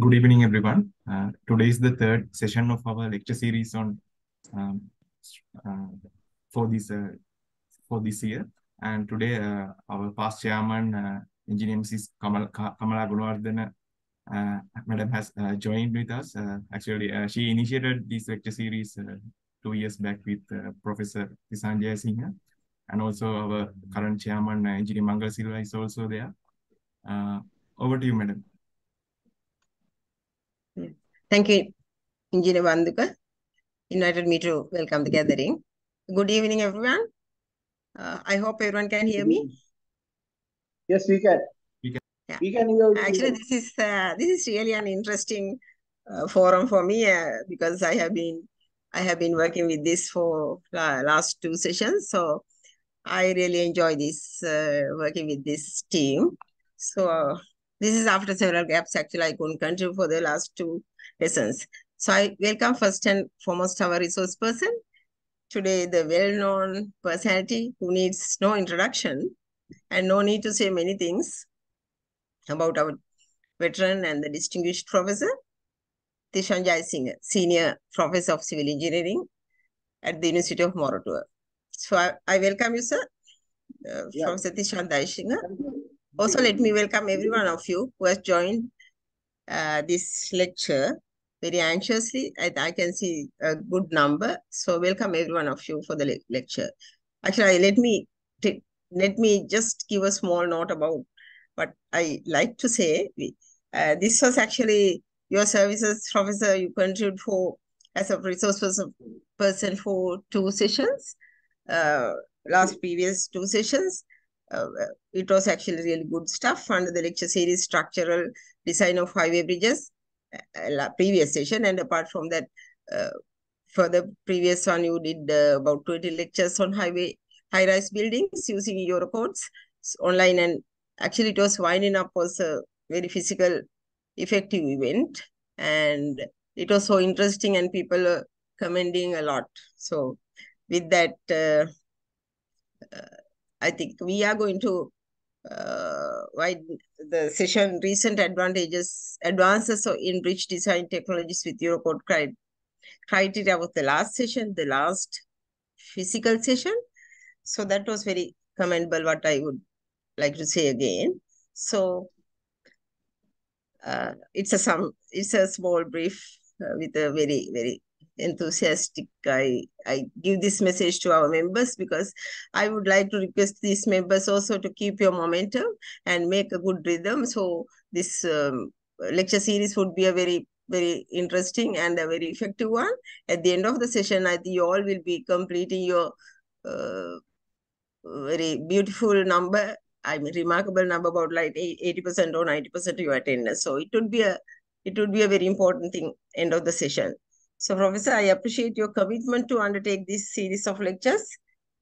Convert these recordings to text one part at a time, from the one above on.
Good evening, everyone. Uh, today is the third session of our lecture series on um, uh, for this uh, for this year. And today, uh, our past chairman, uh, Engineer Mrs. Kamal, Kamala Gunawardena, uh, Madam has uh, joined with us. Actually, she initiated this lecture series two years back with Professor Thishan Jayasinghe. And also our current chairman, Engineer Mangal Silva, is also there. Over to you, Madam. Thank you, Engineer Vanduka, invited me to welcome the gathering. Good evening, everyone. Uh, I hope everyone can hear me. Yes, we can. We can. Yeah. We can hear you. Actually, this is uh, this is really an interesting uh, forum for me uh, because I have been I have been working with this for la last two sessions. So I really enjoy this uh, working with this team. So this is after several gaps. Actually, I couldn't continue for the last two lessons. So I welcome first and foremost our resource person. Today, the well-known personality who needs no introduction and no need to say many things about our veteran and the distinguished professor, Thishan Jayasinghe, Senior Professor of Civil Engineering at the University of Moratuwa. So I, I welcome you, sir, uh, Yeah. Professor Thishan Jayasinghe. Also, let me welcome every one of you who has joined uh, this lecture very anxiously. I, I can see a good number. So welcome every one of you for the le- lecture. Actually, let me let me just give a small note about what I like to say. Uh, this was actually your services, Professor, you contributed for as a resource person, person for two sessions, uh, last previous two sessions. Uh, it was actually really good stuff under the lecture series structural design of highway bridges uh, previous session. And apart from that uh, for the previous one you did uh, about 20 lectures on highway high rise buildings using Eurocodes s- online. And actually it was winding up was a very physical effective event. And it was so interesting and people commending a lot. So with that uh, uh, I think we are going to uh, the session recent advantages advances in bridge design technologies with Eurocode cri- criteria was the last session, the last physical session. So that was very commendable. What I would like to say again. So uh, it's a some it's a small brief uh, with a very very enthusiastic I I give this message to our members because I would like to request these members also to keep your momentum and make a good rhythm so this um, lecture series would be a very very interesting and a very effective one at the end of the session I think you all will be completing your uh, very beautiful number I mean, remarkable number about like eighty percent or ninety percent of your attendance. So it would be a it would be a very important thing end of the session. So, Professor, I appreciate your commitment to undertake this series of lectures,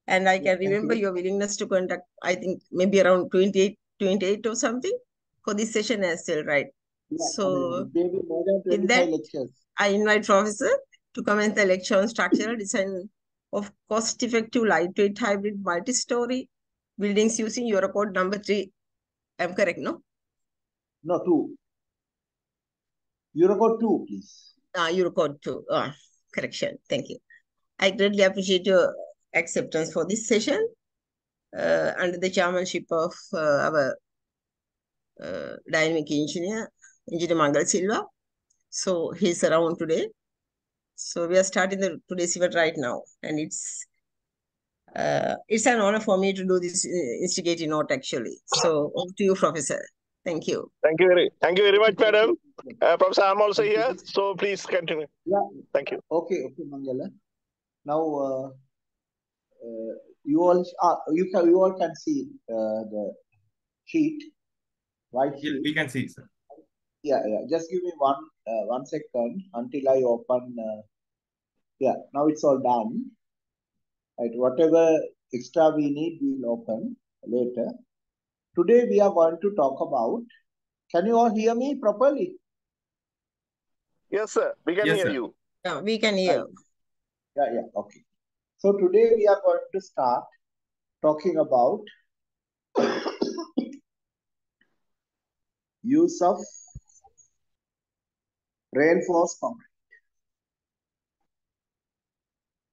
and I can remember you. your willingness to conduct. I think maybe around 28, 28 or something for this session as well, right? Yeah, I So, mean, maybe more than with 25 that, lectures. I invite Professor to comment the lecture on structural design of cost-effective lightweight hybrid multi-story buildings using Eurocode number three. I'm correct, no? No, two. Eurocode 2, please. Uh, Eurocode two. Uh, correction. Thank you. I greatly appreciate your acceptance for this session uh, under the chairmanship of uh, our uh, dynamic engineer, Engineer Mangal Silva. So he's around today. So we are starting the today's event right now, and it's uh, it's an honor for me to do this uh, instigating note actually. So over to you, Professor. Thank you. Thank you very, thank you very much, madam. Uh, Professor, I'm also here, so please continue. Yeah, Thank you. okay, okay, Mangala. Now, uh, uh, you all, uh, you can, you all can see uh, the sheet, white Yeah, sheet. we can see, sir. Yeah, yeah. Just give me one, uh, one second until I open. Uh, yeah, now it's all done. Right, whatever extra we need, we'll open later. Today we are going to talk about. Can you all hear me properly? Yes, sir. We can Yes, hear sir. you. Uh, we can hear. Yeah, yeah, okay. So today we are going to start talking about use of reinforced concrete.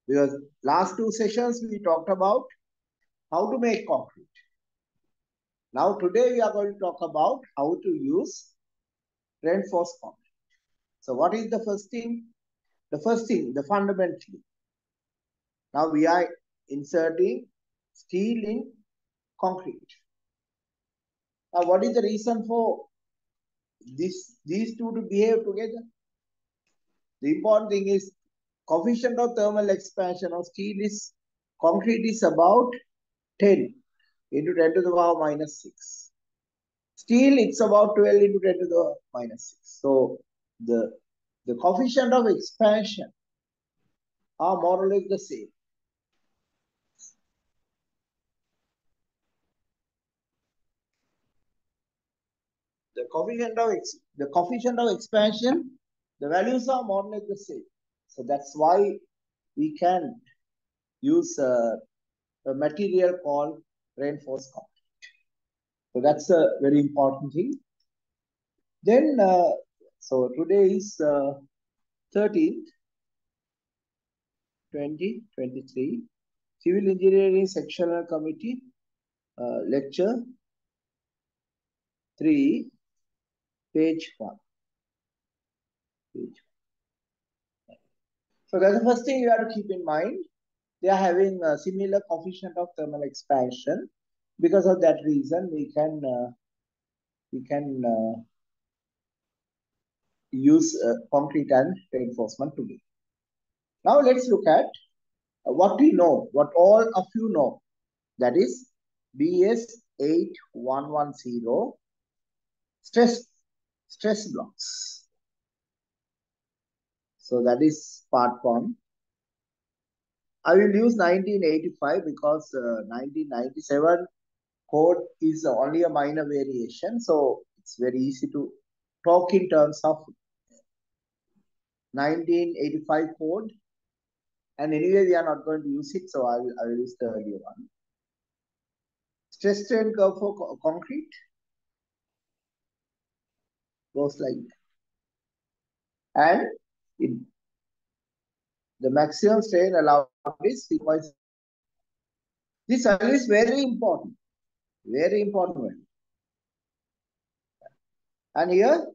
Because last two sessions we talked about how to make concrete. Now today we are going to talk about how to use reinforced concrete. So what is the first thing? The first thing, the fundamentally. Now we are inserting steel in concrete. Now what is the reason for this these two to behave together? The important thing is coefficient of thermal expansion of steel is concrete is about 10 into 10 to the power minus 6. Still, it's about 12 into 10 to the minus 6. So the, the coefficient of expansion are more or less the same. The coefficient of the coefficient of expansion, the values are more or less the same. So that's why we can use uh, a material called reinforced concrete. So that's a very important thing. Then, uh, so today is uh, 13th, 2023, Civil Engineering Sectional Committee, uh, lecture 3, page 1. Page 1. so that's the first thing you have to keep in mind. They are having a similar coefficient of thermal expansion. Because of that reason, we can uh, we can uh, use uh, concrete and reinforcement together. Now let's look at what we know, what all of you know. That is BS 8110 stress stress blocks. So that is part one. I will use 1985 because uh, 1997 code is only a minor variation. So it's very easy to talk in terms of 1985 code. And anyway, we are not going to use it. So I will, I will use the earlier one. Stress strain curve for co concrete goes like. And the maximum strain allowed is 3.6. This value is very important, very important value. And here,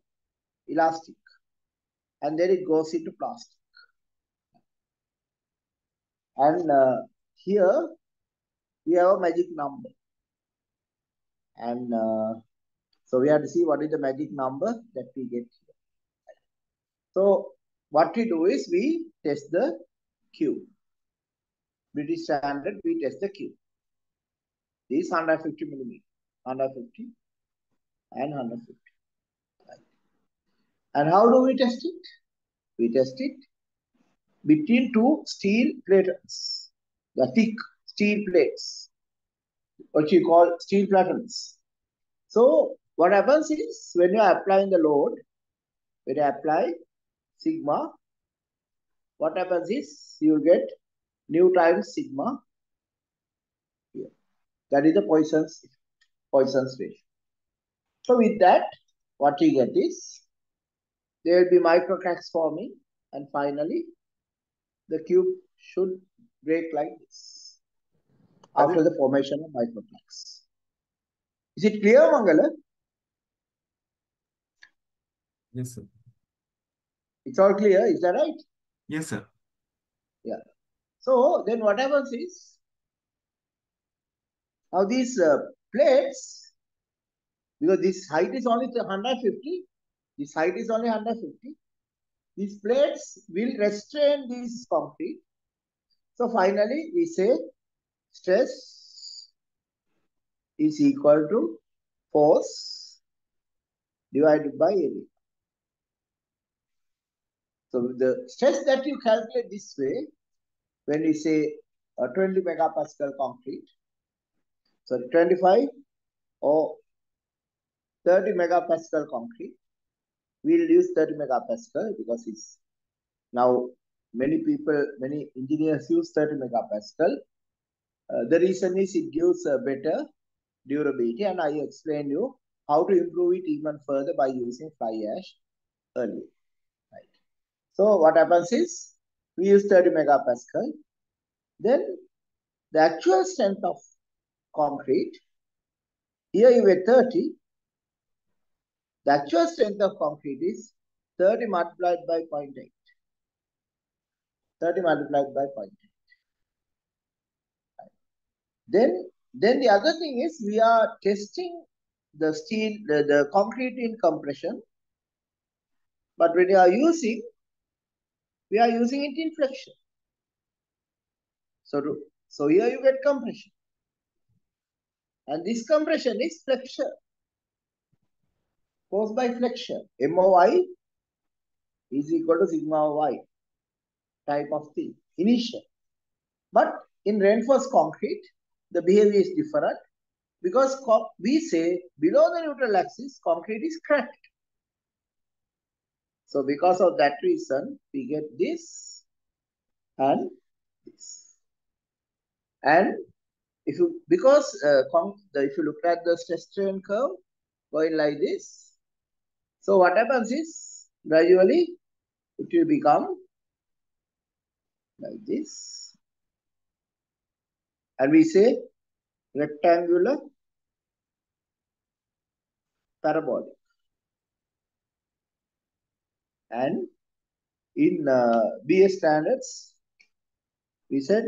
elastic. And then it goes into plastic. And uh, here, we have a magic number. And uh, so we have to see what is the magic number that we get here. So what we do is we test the cube. British standard, we test the cube. This 150 millimeter, 150 and 150. And how do we test it? We test it between two steel plates, the thick steel plates, what you call steel platens. So what happens is when you are applying the load, when you apply sigma, what happens is you get nu times sigma here. That is the Poisson's, Poisson's ratio. So with that, what you get is there will be micro cracks forming and finally the cube should break like this after the formation of micro cracks. Is it clear, Mangala? Yes, sir. It's all clear, is that right? Yes, sir. Yeah. So then what happens is, now these uh, plates, because this height is only 150, this height is only 150, these plates will restrain this concrete. So finally we say stress is equal to force divided by area. So the stress that you calculate this way, when we say uh, 20 megapascal concrete, so 25 or 30 megapascal concrete, we'll use 30 megapascal because it's now many people, many engineers use 30 megapascal. Uh, the reason is it gives a better durability and I explain you how to improve it even further by using fly ash earlier. So what happens is we use 30 megapascal. Then the actual strength of concrete, here you get 30. The actual strength of concrete is 30 multiplied by 0.8. 30 multiplied by 0.8. Then, then the other thing is we are testing the steel, the, the concrete in compression. But when you are using, we are using it in flexion. So, to, so here you get compression. And this compression is flexion caused by flexion. MOI is equal to sigma y type of thing, initial. But in reinforced concrete, the behavior is different because we say below the neutral axis, concrete is cracked. So because of that reason, we get this and this. And if you, because uh, if you look at the stress strain curve going like this, so what happens is gradually it will become like this. And we say rectangular parabolic. And in uh, BS standards, we said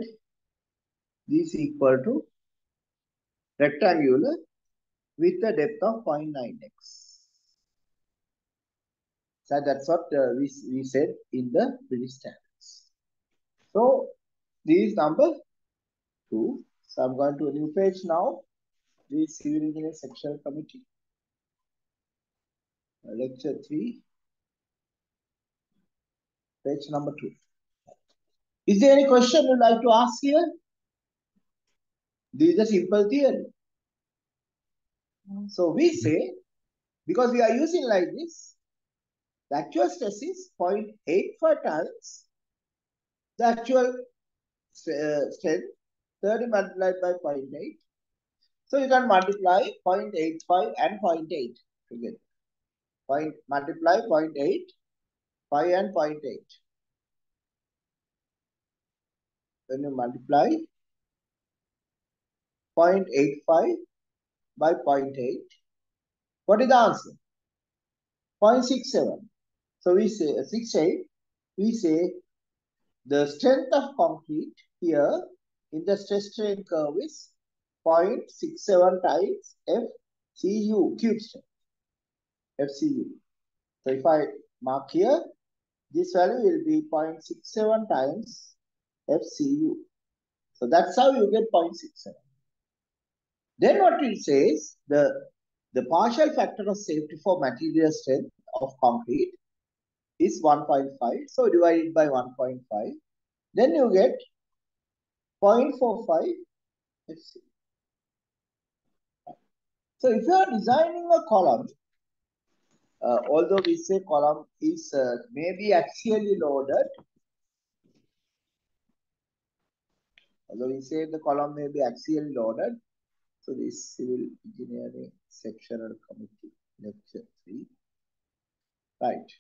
this equal to rectangular with a depth of 0.9x. So that's what uh, we, we said in the British standards. So this is number two. So I'm going to a new page now. This civil engineering sectional committee. Lecture three. Page number two. Is there any question you'd like to ask here? This is a simple theory. So we say, because we are using like this, the actual stress is 0.85 times the actual uh, strength 30 multiplied by 0.8. So you can multiply 0.85 and 0.8 together. Point multiply 0.8, 5 and 0.8. When you multiply 0.85 by 0.8, what is the answer? 0.67. So we say uh, 68, we say the strength of concrete here in the stress strain curve is 0.67 times FCU cube strength. FCU. So if I mark here, this value will be 0.67 times FCU. So that's how you get 0.67. Then what it says, the, the partial factor of safety for material strength of concrete is 1.5. So divided by 1.5. Then you get 0.45 FC. So if you are designing a column, uh, although we say column is uh, maybe axially loaded, although we say the column may be axially loaded, so this civil engineering sectional committee lecture 3. Right.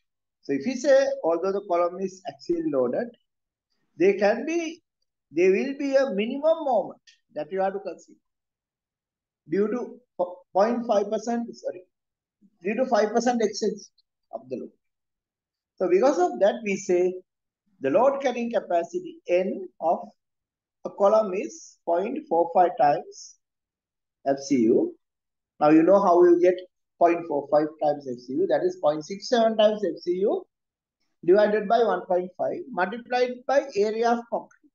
So if we say although the column is axially loaded, there can be, there will be a minimum moment that you have to consider due to 0.5%, sorry, due to 5% excess of the load. So because of that, we say the load carrying capacity N of a column is 0.45 times FCU. Now you know how you get 0.45 times FCU. That is 0.67 times FCU divided by 1.5 multiplied by area of concrete.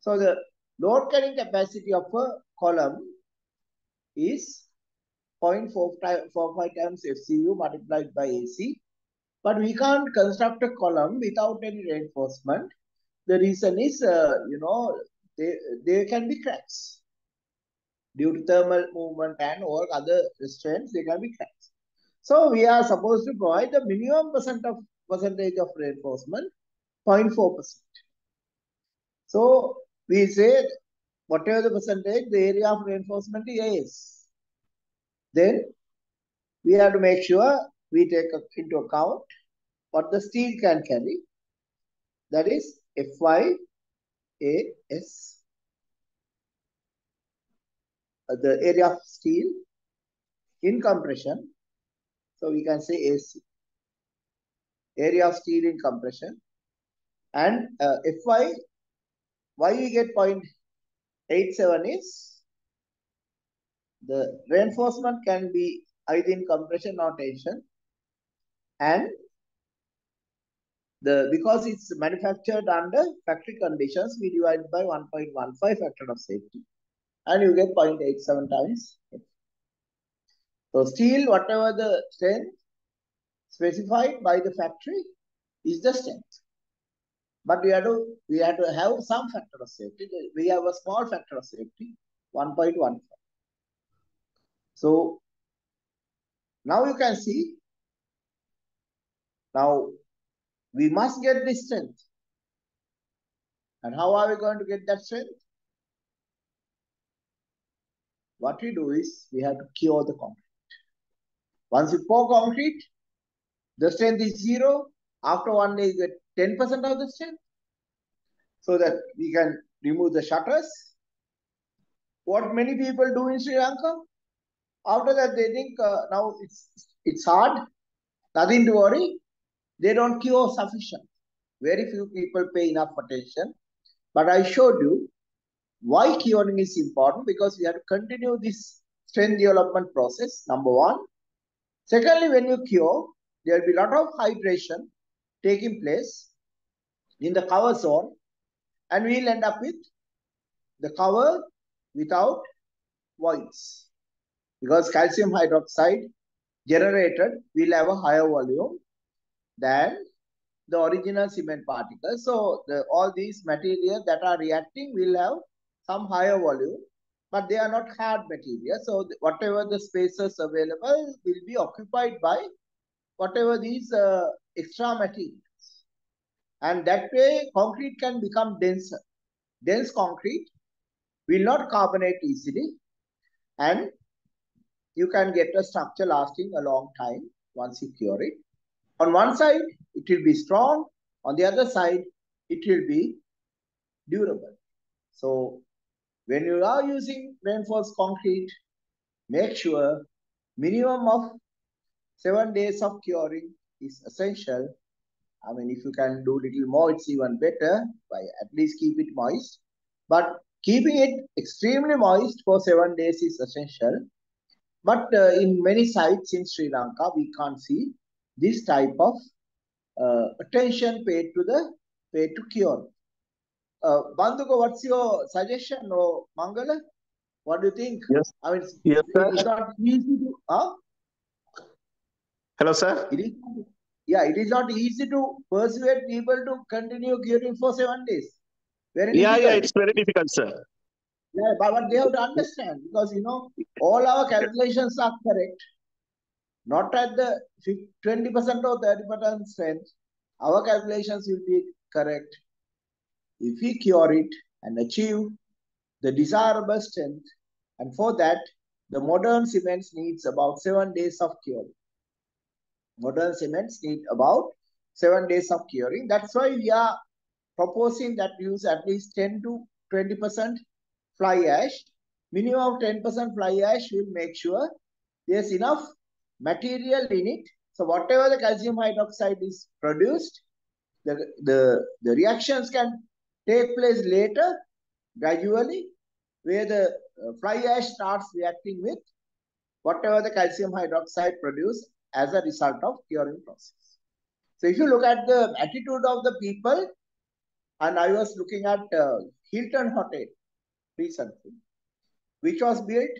So the load carrying capacity of a column is 0.45 times FCU multiplied by AC. But we can't construct a column without any reinforcement. The reason is, uh, you know, they, there can be cracks. Due to thermal movement and or other restraints, there can be cracks. So we are supposed to provide the minimum percent of percentage of reinforcement, 0.4%. So we say whatever the percentage, the area of reinforcement is then we have to make sure we take into account what the steel can carry. That is FYAS. Uh, the area of steel in compression. So we can say AC. Area of steel in compression. And uh, Fy, why we get 0.87 is the reinforcement can be either in compression or tension. And the because it's manufactured under factory conditions, we divide by 1.15 factor of safety. And you get 0.87 times. So steel, whatever the strength specified by the factory is the strength. But we have to we have to have some factor of safety. We have a small factor of safety, 1.15. So now you can see, now we must get this strength. And how are we going to get that strength? What we do is we have to cure the concrete. Once you pour concrete, the strength is zero. After one day, you get 10% of the strength. So that we can remove the shutters. What many people do in Sri Lanka, after that they think uh, now it's it's hard, nothing to worry. They don't cure sufficient. Very few people pay enough attention. But I showed you why curing is important because we have to continue this strength development process, number one. Secondly, when you cure, there will be a lot of hydration taking place in the cover zone and we'll end up with the cover without voids because calcium hydroxide generated will have a higher volume than the original cement particles. So the, all these materials that are reacting will have some higher volume, but they are not hard materials. So the, whatever the spaces available will be occupied by whatever these uh, extra materials. And that way concrete can become denser. Dense concrete will not carbonate easily and you can get a structure lasting a long time once you cure it. On one side, it will be strong. On the other side, it will be durable. So when you are using reinforced concrete, make sure minimum of seven days of curing is essential. I mean, if you can do little more, it's even better. By at least keep it moist. But keeping it extremely moist for seven days is essential. But uh, in many sites in Sri Lanka, we can't see this type of uh, attention paid to the paid to cure. Uh, Banduko, what's your suggestion or Mangala? What do you think? Yes. I mean, Yes, sir. it's not easy to, huh? Hello, sir. It is, yeah, it is not easy to persuade people to continue curing for seven days. Very Yeah, yeah, it's very difficult, sir. Yeah, but what they have to understand because you know all our calculations are correct, not at the twenty percent or thirty percent strength. Our calculations will be correct if we cure it and achieve the desirable strength. And for that, the modern cements needs about seven days of curing. Modern cements need about seven days of curing. That's why we are proposing that we use at least 10 to 20 percent fly ash. Minimum of 10% fly ash will make sure there's enough material in it. So whatever the calcium hydroxide is produced, the, the, the reactions can take place later, gradually, where the uh, fly ash starts reacting with whatever the calcium hydroxide produced as a result of curing process. So if you look at the attitude of the people, and I was looking at uh, Hilton Hotel, recently, which was built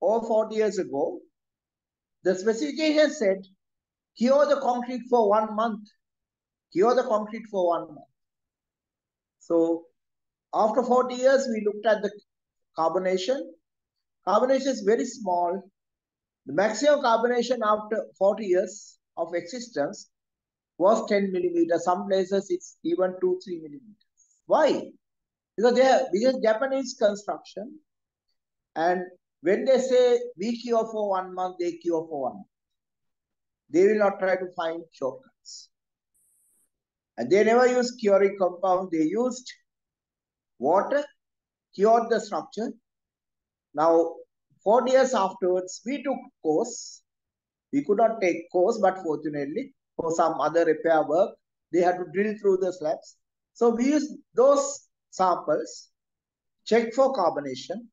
over 40 years ago. The specification said, cure the concrete for one month. Cure the concrete for one month. So after 40 years, we looked at the carbonation. Carbonation is very small. The maximum carbonation after 40 years of existence was 10 millimeters. Some places it's even 2, 3 millimeters. Why? Because they are because Japanese construction, and when they say we cure for one month, they cure for one month. They will not try to find shortcuts. And they never used curing compound. They used water, cured the structure. Now, 40 years afterwards, we took course. We could not take course, but fortunately, for some other repair work, they had to drill through the slabs. So we used those samples, check for carbonation,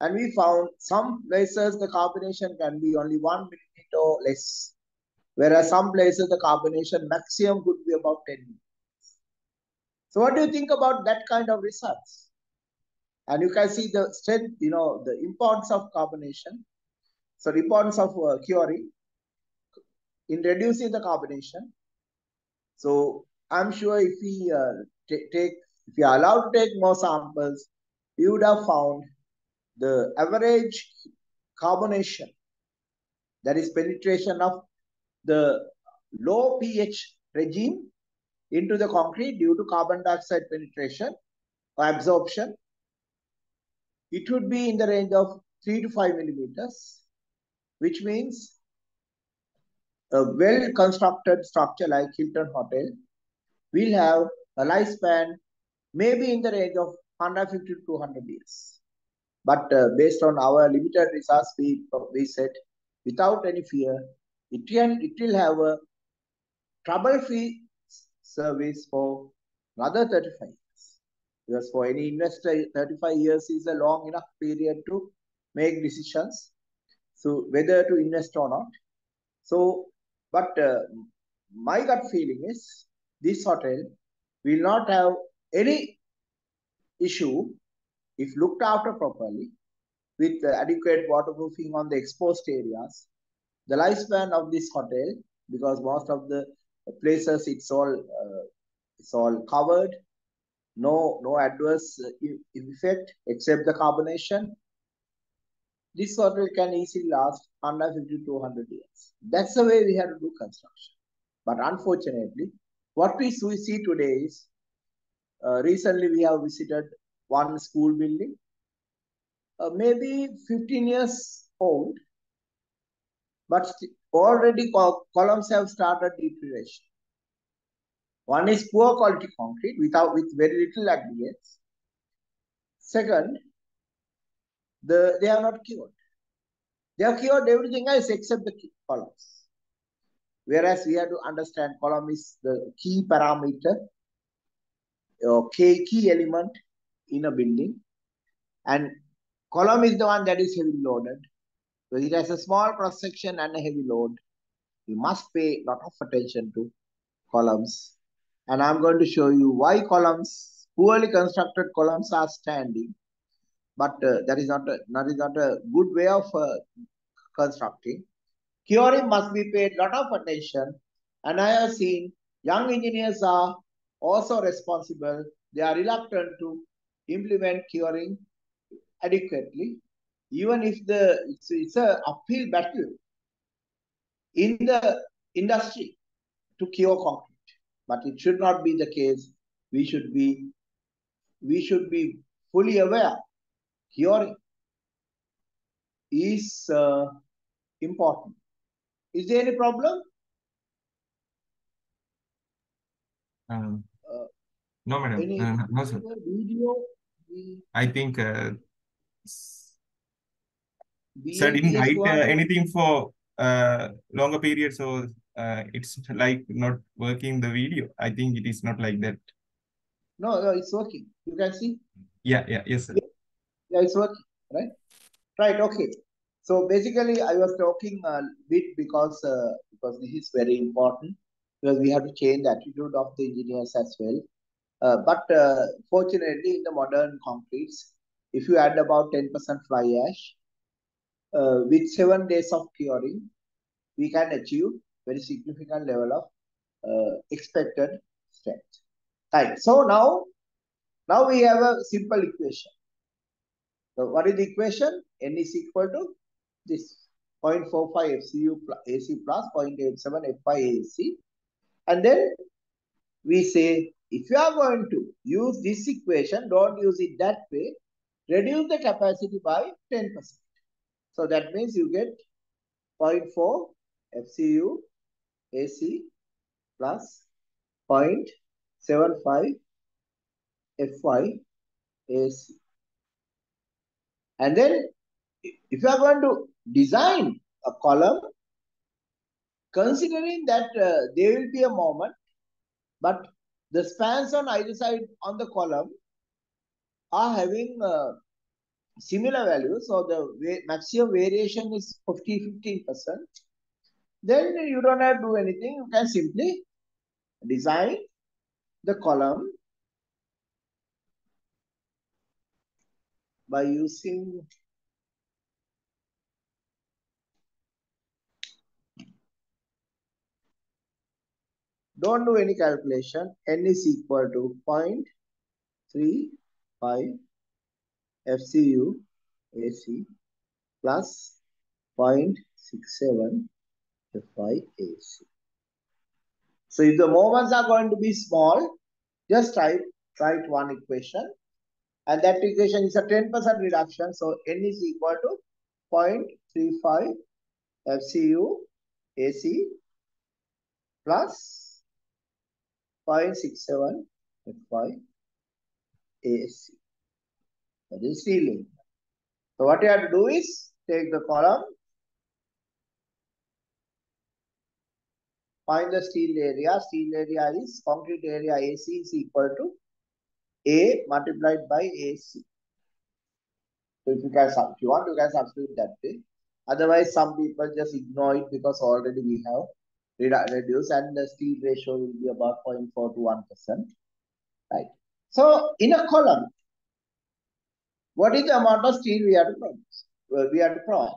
and we found some places the carbonation can be only one millimeter or less, whereas some places the carbonation maximum could be about 10 millimeters. So what do you think about that kind of results? And you can see the strength, you know, the importance of carbonation. So importance of uh, curing in reducing the carbonation. So I'm sure if we uh, take, if you are allowed to take more samples, you would have found the average carbonation, that is penetration of the low pH regime into the concrete due to carbon dioxide penetration or absorption, it would be in the range of 3 to 5 millimeters, which means a well-constructed structure like Hilton Hotel will have a lifespan maybe in the range of 150 to 200 years. But uh, based on our limited resource, we, we said without any fear, it, can, it will have a trouble-free service for another 35 years. Because for any investor, 35 years is a long enough period to make decisions. So whether to invest or not. So, but uh, my gut feeling is this hotel will not have any issue if looked after properly with uh, adequate waterproofing on the exposed areas. The lifespan of this hotel, because most of the places it's all uh, it's all covered, no no adverse effect except the carbonation. This hotel can easily last 150 to 200 years. That's the way we have to do construction. But unfortunately, what we see today is uh, recently we have visited one school building, uh, maybe 15 years old, but already columns have started deterioration. One is poor quality concrete without with very little aggregates. Second, the they are not cured. They have cured everything else except the columns. Whereas we have to understand column is the key parameter or key, element in a building. And column is the one that is heavily loaded. So it has a small cross section and a heavy load. You must pay a lot of attention to columns. And I'm going to show you why columns, poorly constructed columns are standing. But uh, that is not a, that is not a good way of uh, constructing. Curing must be paid a lot of attention. And I have seen young engineers are also responsible. They are reluctant to implement curing adequately, even if the it's, it's a uphill battle in the industry to cure concrete. But it should not be the case. We should be we should be fully aware curing is uh, important. Is there any problem? Um, no, madam. Any uh, no, sir. Video, I think uh, sir didn't write uh, anything for uh, longer period, so uh, it's like not working the video. I think it is not like that. No, no, it's working. You can see. Yeah, yeah, yes, sir. Yeah, it's working, right? Right, okay. So basically, I was talking a bit because uh, because this is very important because we have to change the attitude of the engineers as well. Uh, but uh, fortunately, in the modern concretes, if you add about 10% fly ash, uh, with seven days of curing, we can achieve very significant level of uh, expected strength. Right. So now, now we have a simple equation. So what is the equation? N is equal to this 0.45 FCU plus AC plus 0.87 FY AC. And then we say, if you are going to use this equation, don't use it that way. Reduce the capacity by 10%. So that means you get 0.4 FCU AC plus 0.75 FY AC. And then if you are going to design a column, considering that uh, there will be a moment, but the spans on either side on the column are having uh, similar values, so the maximum variation is 50 15%, then you don't have to do anything. You can simply design the column by using don't do any calculation n is equal to 0.35 FCU AC plus 0.67 FY AC. So if the moments are going to be small, just write, write one equation and that equation is a 10% reduction. So N is equal to 0.35 FCU AC plus 0.67 FY AC. That is ceiling. So what you have to do is take the column, find the steel area. Steel area is concrete area AC is equal to A multiplied by AC. So if you can, if you want, you can substitute that way. Otherwise, some people just ignore it because already we have reduced and the steel ratio will be about 0.4 to 1%. Right. So in a column, what is the amount of steel we have to produce? Well, we to provide.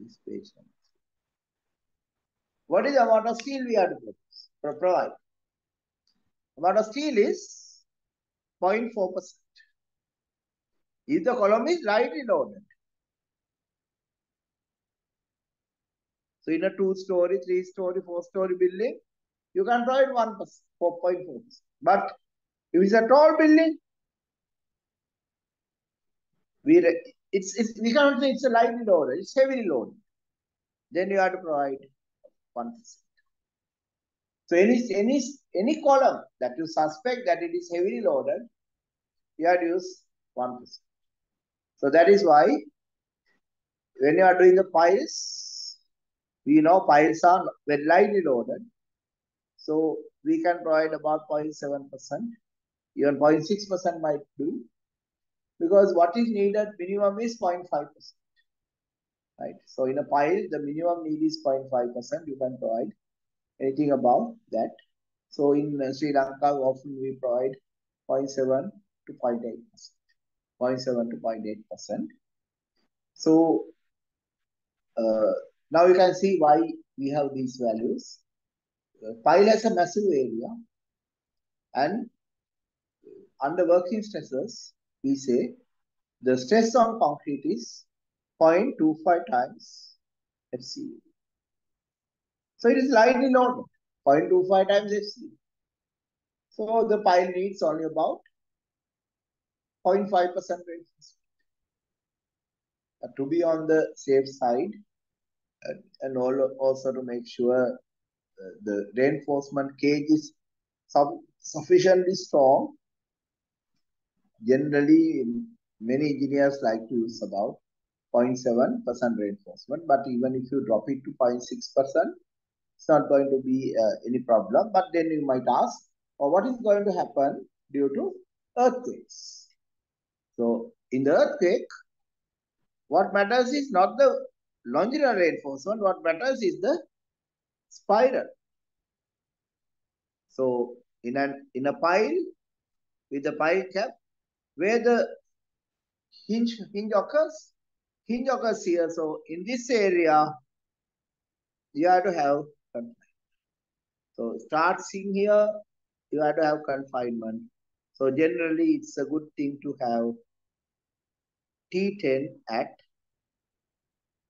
This page. What is the amount of steel we have to produce? Provide. Amount of steel is 0.4%. If the column is lightly loaded. So in a two-story, three-story, four-story building, you can provide 1%, 4.4%. But if it's a tall building, we it's, it's we can't say it's a lightly loaded, it's heavily loaded. Then you have to provide one percent. So any any any column that you suspect that it is heavily loaded, you have to use one percent. So that is why when you are doing the piles, we know piles are very lightly loaded. So we can provide about 0.7%. Even 0.6% might do. Because what is needed minimum is 0.5%. Right. So in a pile, the minimum need is 0.5%. You can provide anything above that. So in Sri Lanka, often we provide 0.7 to 0.8%. 0.7 to 0.8%. So uh, now you can see why we have these values. Pile has a massive area and under working stresses, we say the stress on concrete is 0.25 times FCU. So it is lightly loaded, 0.25 times FCU. So the pile needs only about 0.5% reinforcement. Uh, to be on the safe side and also to make sure uh, the reinforcement cage is sufficiently strong generally many engineers like to use about 0.7% reinforcement, but even if you drop it to 0.6%, it's not going to be uh, any problem. But then you might ask, oh, what is going to happen due to earthquakes? So in the earthquake, what matters is not the longitudinal reinforcement, what matters is the spiral. So in an in a pile with a pile cap, where the hinge, hinge occurs, hinge occurs here. So in this area, you have to have confinement. So start seeing here, you have to have confinement. So generally, it's a good thing to have T10 at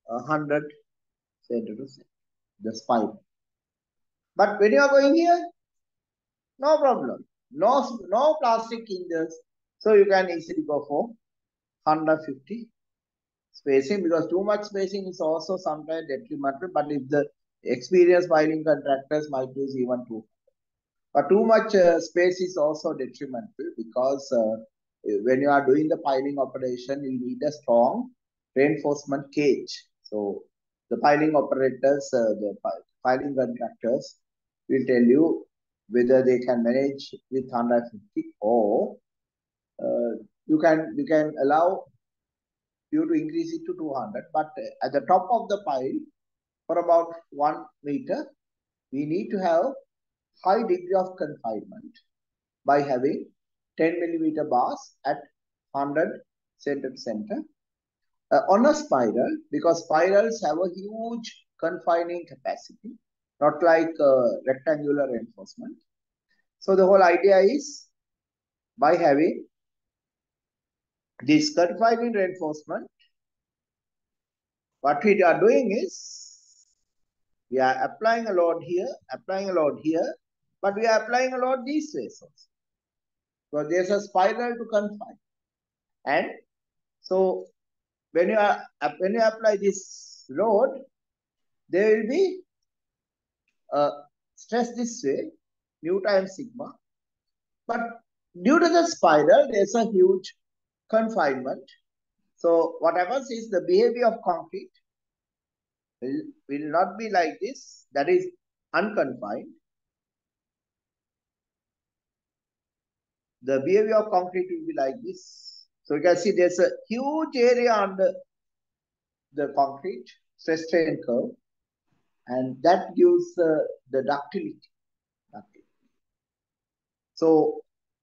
100 centimeters, the spike. But when you are going here, no problem. No, no plastic hinges, so you can easily go for 150 spacing because too much spacing is also sometimes detrimental. But if the experienced piling contractors might use even 200. But too much uh, space is also detrimental because uh, when you are doing the piling operation, you need a strong reinforcement cage. So the piling operators, uh, the piling contractors will tell you whether they can manage with 150 or uh, you can you can allow you to increase it to 200 but at the top of the pile for about one meter we need to have high degree of confinement by having 10 millimeter bars at 100 center center uh, on a spiral because spirals have a huge confining capacity not like uh, rectangular reinforcement so the whole idea is by having this confining reinforcement, what we are doing is we are applying a load here, applying a load here, but we are applying a load these ways also. So there's a spiral to confine. And so when you are when you apply this load, there will be a stress this way, mu times sigma. But due to the spiral, there's a huge confinement. So what happens is the behavior of concrete will, will not be like this, that is unconfined. The behavior of concrete will be like this. So you can see there's a huge area under the concrete stress strain curve and that gives uh, the ductility. ductility. So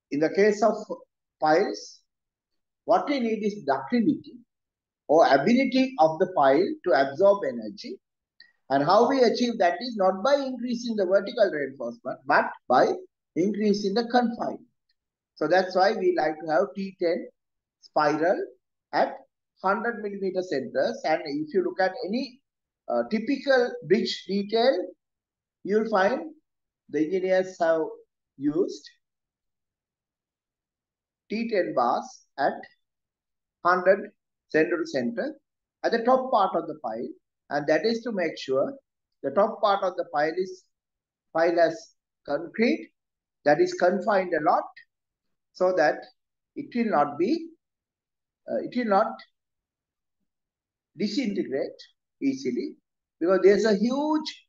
in the case of piles, what we need is ductility or ability of the pile to absorb energy. And how we achieve that is not by increasing the vertical reinforcement, but by increasing the confinement. So that's why we like to have T10 spiral at 100 millimeter centers. And if you look at any uh, typical bridge detail, you'll find the engineers have used T10 bars at 100 center to center at the top part of the pile. And that is to make sure the top part of the pile is pile as concrete that is confined a lot so that it will not be, uh, it will not disintegrate easily because there's a huge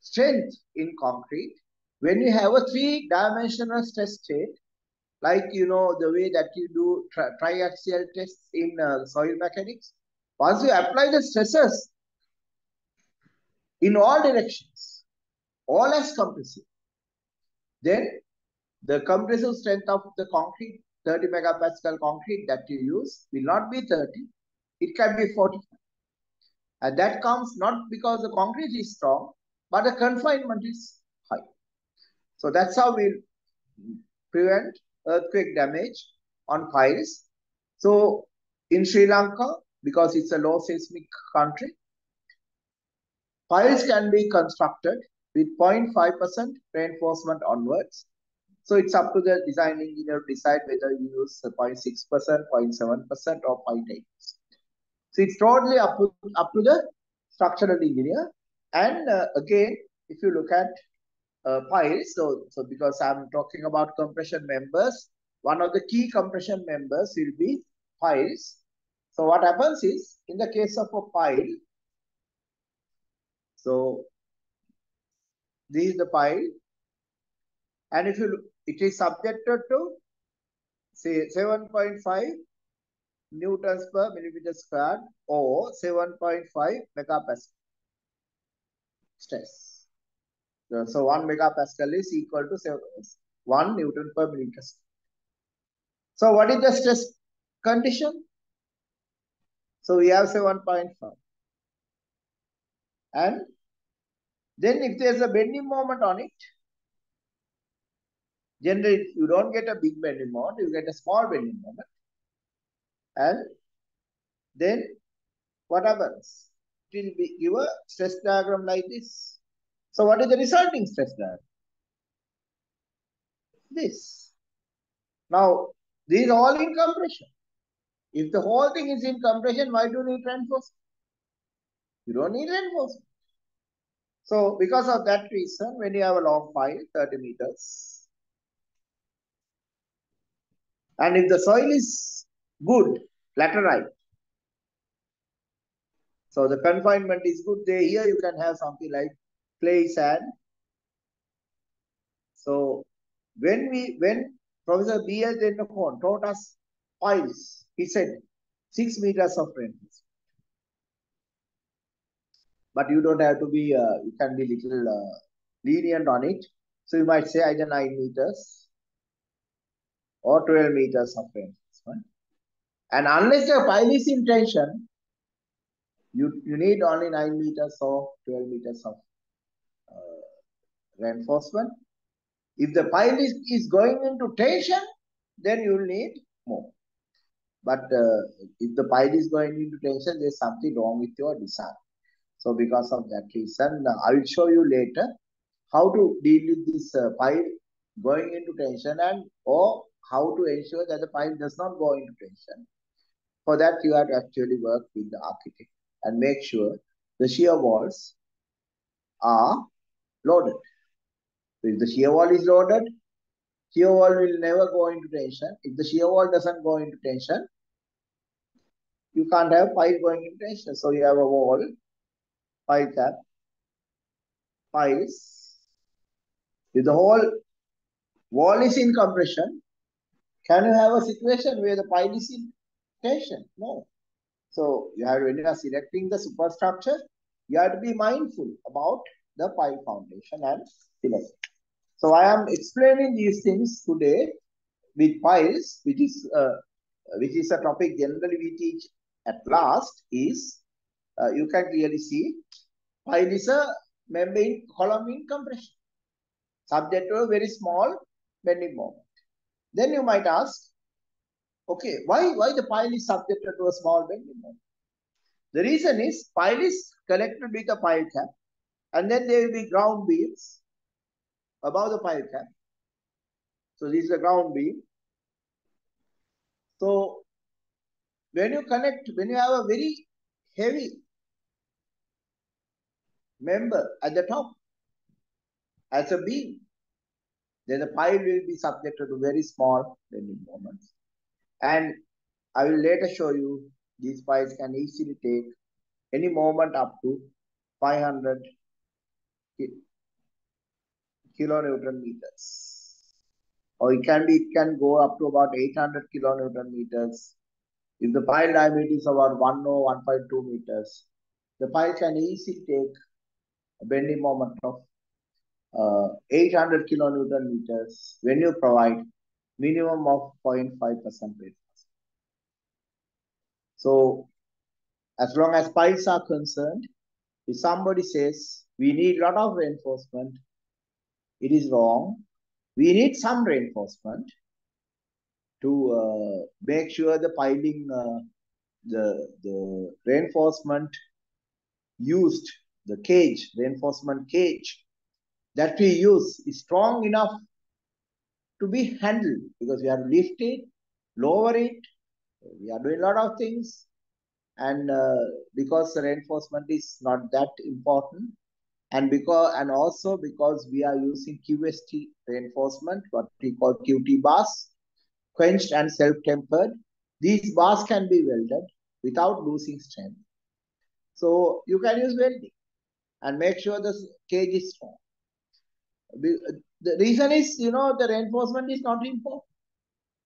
strength in concrete. When you have a three-dimensional stress state, like you know the way that you do tri triaxial tests in uh, soil mechanics, once you apply the stresses in all directions, all as compressive, then the compressive strength of the concrete, 30 megapascal concrete that you use will not be 30, it can be 45. And that comes not because the concrete is strong, but the confinement is high. So that's how we'll prevent earthquake damage on piles. So in Sri Lanka, because it's a low seismic country, piles can be constructed with 0.5% reinforcement onwards. So it's up to the design engineer to decide whether you use 0.6%, 0.7% or 0.8%. So it's totally up to, up to the structural engineer. And uh, again, if you look at uh, piles, so, so because I'm talking about compression members, one of the key compression members will be piles. So what happens is, in the case of a pile, so this is the pile, and if you it is subjected to say 7.5 newtons per millimeter squared or 7.5 megapascal stress. So 1 megapascal is equal to 7, 1 newton per millimeter. So what is the stress condition? So we have 7.5. And then if there's a bending moment on it, generally you don't get a big bending moment, you get a small bending moment. And then what happens? It will be give a stress diagram like this. So what is the resulting stress diagram? This. Now, these are all in compression. If the whole thing is in compression, why do you need reinforcement? You don't need reinforcement. So because of that reason, when you have a long pile, 30 meters, and if the soil is good, laterite, so the confinement is good, there here you can have something like clay sand. So when we when Professor B. L. Dennacon taught us piles, he said six meters of rainfall. But you don't have to be, uh, you can be little uh, lenient on it. So you might say either 9 meters or 12 meters of rainfall. Right? And unless the pile is in tension, you, you need only 9 meters or 12 meters of uh, reinforcement. If the pile is, is going into tension, then you will need more. But uh, if the pile is going into tension, there's something wrong with your design. So because of that reason, uh, I will show you later how to deal with this uh, pile going into tension and or how to ensure that the pile does not go into tension. For that, you have to actually work with the architect and make sure the shear walls are loaded. So if the shear wall is loaded, shear wall will never go into tension. If the shear wall doesn't go into tension, you can't have pile going into tension. So you have a wall, pile cap, piles. If the whole wall is in compression, can you have a situation where the pile is in tension? No. So you have when you are selecting the superstructure, you have to be mindful about the pile foundation and select. So I am explaining these things today with piles, which is uh, which is a topic generally we teach at last is uh, you can clearly see pile is a membrane column in compression subject to a very small bending moment. Then you might ask, okay, why why the pile is subjected to a small bending moment? The reason is pile is connected with a pile cap and then there will be ground beams above the pile cap. So this is the ground beam. So when you connect, when you have a very heavy member at the top as a beam, then the pile will be subjected to very small bending moments. And I will later show you these piles can easily take any moment up to 500 kilonewton meters. Or it can be, it can go up to about 800 kilonewton meters. If the pile diameter is about 1 or 1.2 meters, the pile can easily take a bending moment of uh, 800 kilonewton meters when you provide minimum of 0.5% reinforcement. So as long as piles are concerned, if somebody says we need a lot of reinforcement, it is wrong. We need some reinforcement to uh, make sure the piling, uh, the, the reinforcement used, the cage, reinforcement cage that we use is strong enough to be handled because we have to lift it, lower it, we are doing a lot of things and uh, because reinforcement is not that important and because and also because we are using QST reinforcement, what we call QT bars, quenched and self-tempered. These bars can be welded without losing strength. So you can use welding and make sure the cage is strong. The reason is, you know, the reinforcement is not important.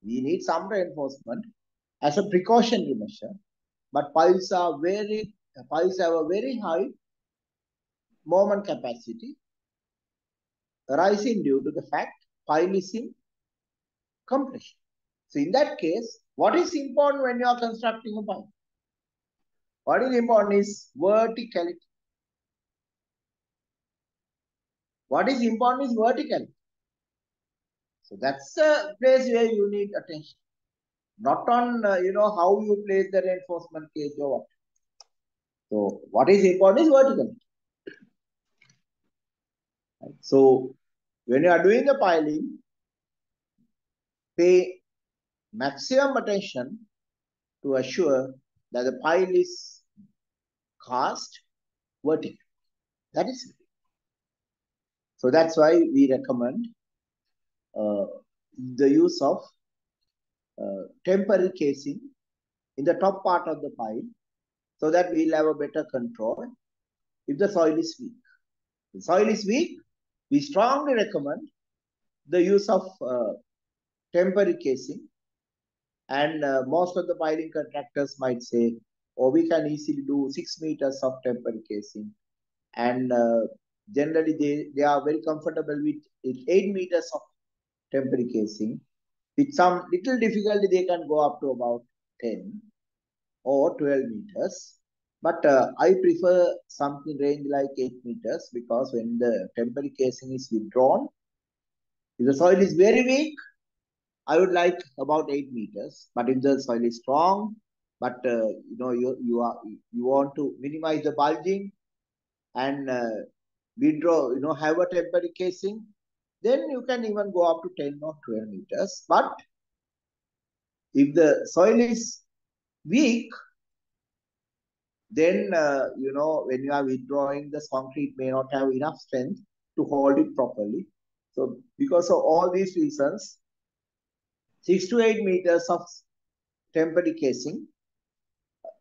We need some reinforcement as a precautionary measure, but piles are very, piles have a very high moment capacity arising due to the fact pile is in compression. So in that case, what is important when you are constructing a pile? What is important is verticality. What is important is vertical. So that's a place where you need attention. Not on, uh, you know, how you place the reinforcement cage or what. So what is important is vertical. Right? So when you are doing the piling, pay maximum attention to assure that the pile is cast vertically. That is. So that's why we recommend uh, the use of uh, temporary casing in the top part of the pile so that we'll have a better control if the soil is weak. If the soil is weak, we strongly recommend the use of uh, temporary casing and uh, most of the piling contractors might say, oh, we can easily do six meters of temporary casing. And uh, generally they, they are very comfortable with, with eight meters of temporary casing. With some little difficulty, they can go up to about 10 or 12 meters. But uh, I prefer something range like 8 meters because when the temporary casing is withdrawn, if the soil is very weak, I would like about 8 meters. But if the soil is strong, but uh, you know you you are you want to minimize the bulging and uh, withdraw, you know, have a temporary casing, then you can even go up to 10 or 12 meters. But if the soil is weak, then, uh, you know, when you are withdrawing, the concrete may not have enough strength to hold it properly. So because of all these reasons, 6 to 8 meters of temporary casing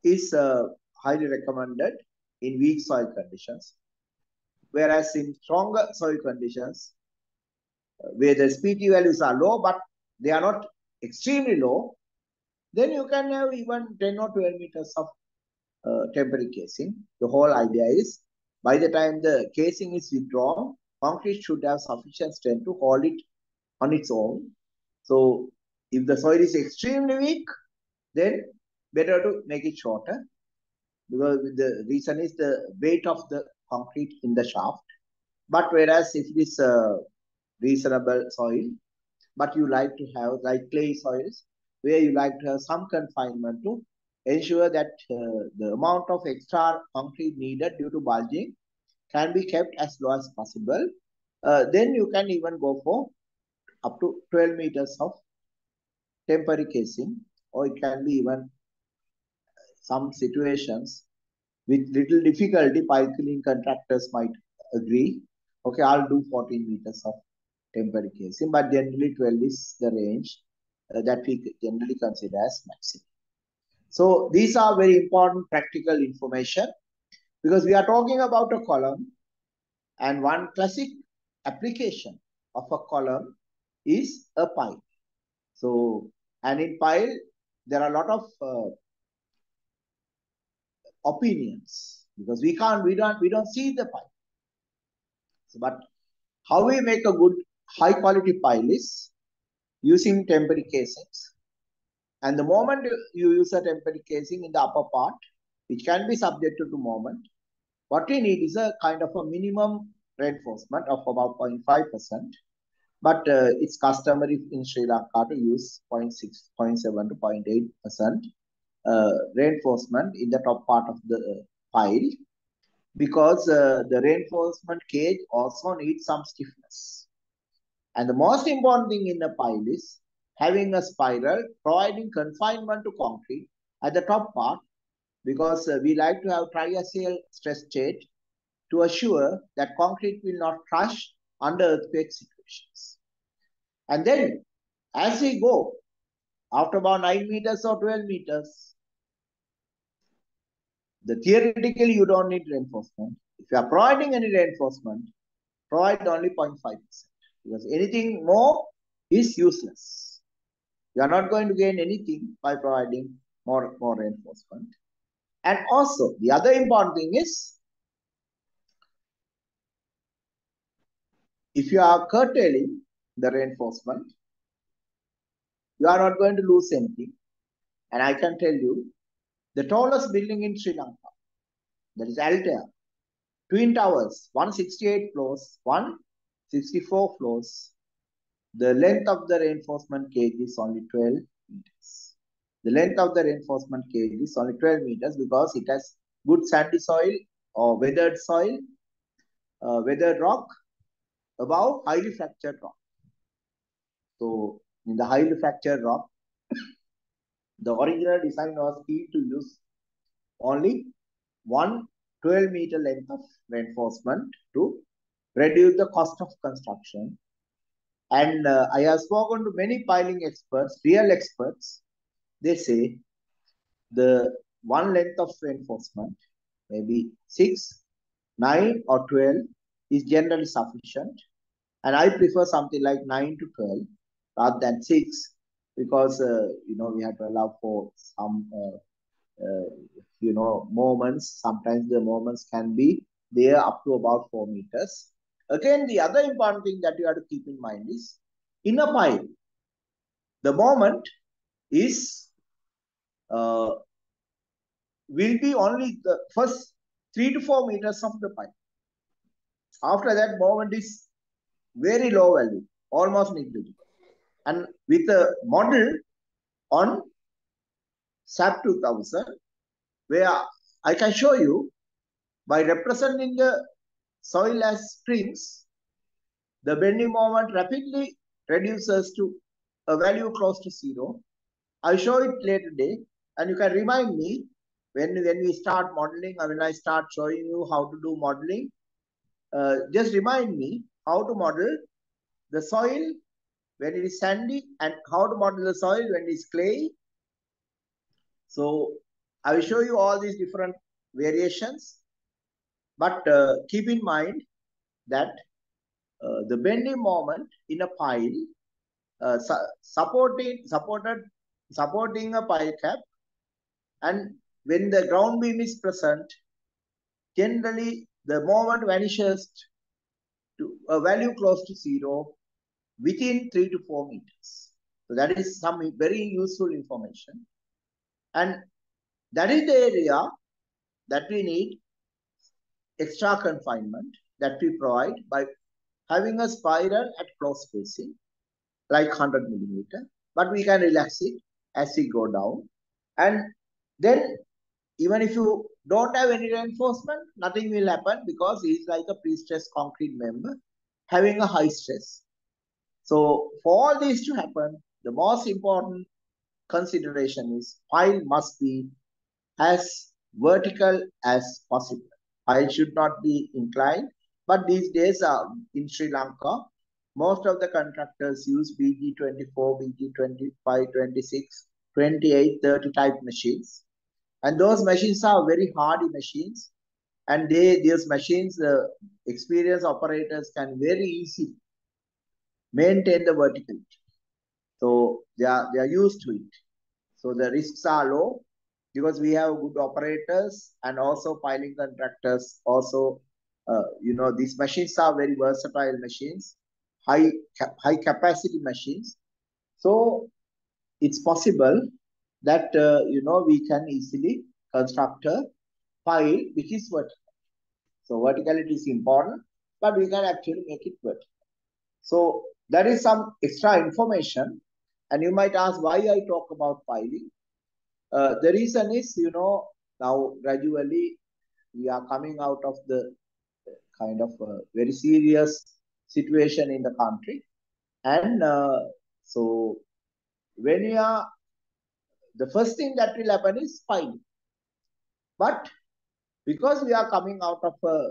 is uh, highly recommended in weak soil conditions. Whereas in stronger soil conditions, uh, where the SPT values are low, but they are not extremely low, then you can have even 10 or 12 meters of uh, temporary casing. The whole idea is by the time the casing is withdrawn, concrete should have sufficient strength to hold it on its own. So if the soil is extremely weak, then better to make it shorter because the reason is the weight of the concrete in the shaft. But whereas if it is a reasonable soil, but you like to have like clay soils, where you like to have some confinement to ensure that uh, the amount of extra concrete needed due to bulging can be kept as low as possible. Uh, then you can even go for up to 12 meters of temporary casing, or it can be even some situations with little difficulty, pipe filling contractors might agree, okay, I'll do 14 meters of temporary casing, but generally 12 is the range uh, that we generally consider as maximum. So these are very important practical information because we are talking about a column and one classic application of a column is a pile. So, and in pile, there are a lot of uh, opinions because we can't, we don't, we don't see the pile. So, but how we make a good high quality pile is using temporary casings. And the moment you use a temporary casing in the upper part, which can be subjected to moment, what we need is a kind of a minimum reinforcement of about 0.5%. But uh, it's customary in Sri Lanka to use 0.6, 0.7 to 0.8% uh, reinforcement in the top part of the uh, pile because uh, the reinforcement cage also needs some stiffness. And the most important thing in the pile is having a spiral providing confinement to concrete at the top part because uh, we like to have triaxial stress state to assure that concrete will not crush under earthquake situations. And then as we go, after about 9 meters or 12 meters, the theoretically you don't need reinforcement. If you are providing any reinforcement, provide only 0.5% because anything more is useless. You are not going to gain anything by providing more, more reinforcement. And also, the other important thing is, if you are curtailing the reinforcement, you are not going to lose anything. And I can tell you, the tallest building in Sri Lanka, that is Altair, Twin Towers, 168 floors, 164 floors. The length of the reinforcement cage is only 12 meters. The length of the reinforcement cage is only 12 meters because it has good sandy soil or weathered soil, uh, weathered rock, above highly fractured rock. So in the highly fractured rock, the original design was key to use only one 12 meter length of reinforcement to reduce the cost of construction. And uh, I have spoken to many piling experts, real experts. They say the one length of reinforcement, maybe 6, 9 or 12 is generally sufficient. And I prefer something like 9 to 12 rather than 6 because, uh, you know, we have to allow for some, uh, uh, you know, moments. Sometimes the moments can be there up to about 4 meters. Again, the other important thing that you have to keep in mind is in a pile, the moment is uh, will be only the first three to four meters of the pile. After that, moment is very low value, almost negligible. And with a model on SAP 2000, where I can show you by representing the soil as springs, the bending moment rapidly reduces to a value close to zero. I'll show it later today, and you can remind me when, when we start modeling or when I start showing you how to do modeling, uh, just remind me how to model the soil when it is sandy and how to model the soil when it is clay. So I will show you all these different variations, but uh, keep in mind that uh, the bending moment in a pile uh, su supporting supported supporting a pile cap and when the ground beam is present generally the moment vanishes to a value close to zero within three to four meters. So that is some very useful information. And that is the area that we need extra confinement that we provide by having a spiral at close spacing, like 100 millimeter, but we can relax it as we go down. And then even if you don't have any reinforcement, nothing will happen because it's like a pre-stressed concrete member having a high stress. So for all this to happen, the most important consideration is pile must be as vertical as possible. Pile should not be inclined. But these days uh, in Sri Lanka, most of the contractors use BG24, BG25, 26, 28, 30 type machines. And those machines are very hardy machines. And they these machines, the uh, experienced operators can very easily maintain the verticality. So they are, they are used to it. So the risks are low because we have good operators and also piling contractors. Also, uh, you know, these machines are very versatile machines, high, high capacity machines. So it's possible that, uh, you know, we can easily construct a pile which is vertical. So verticality is important, but we can actually make it vertical. So that is some extra information. And you might ask why I talk about piling. Uh, the reason is, you know, now gradually we are coming out of the kind of very serious situation in the country. And uh, so when you are, the first thing that will happen is piling. But because we are coming out of a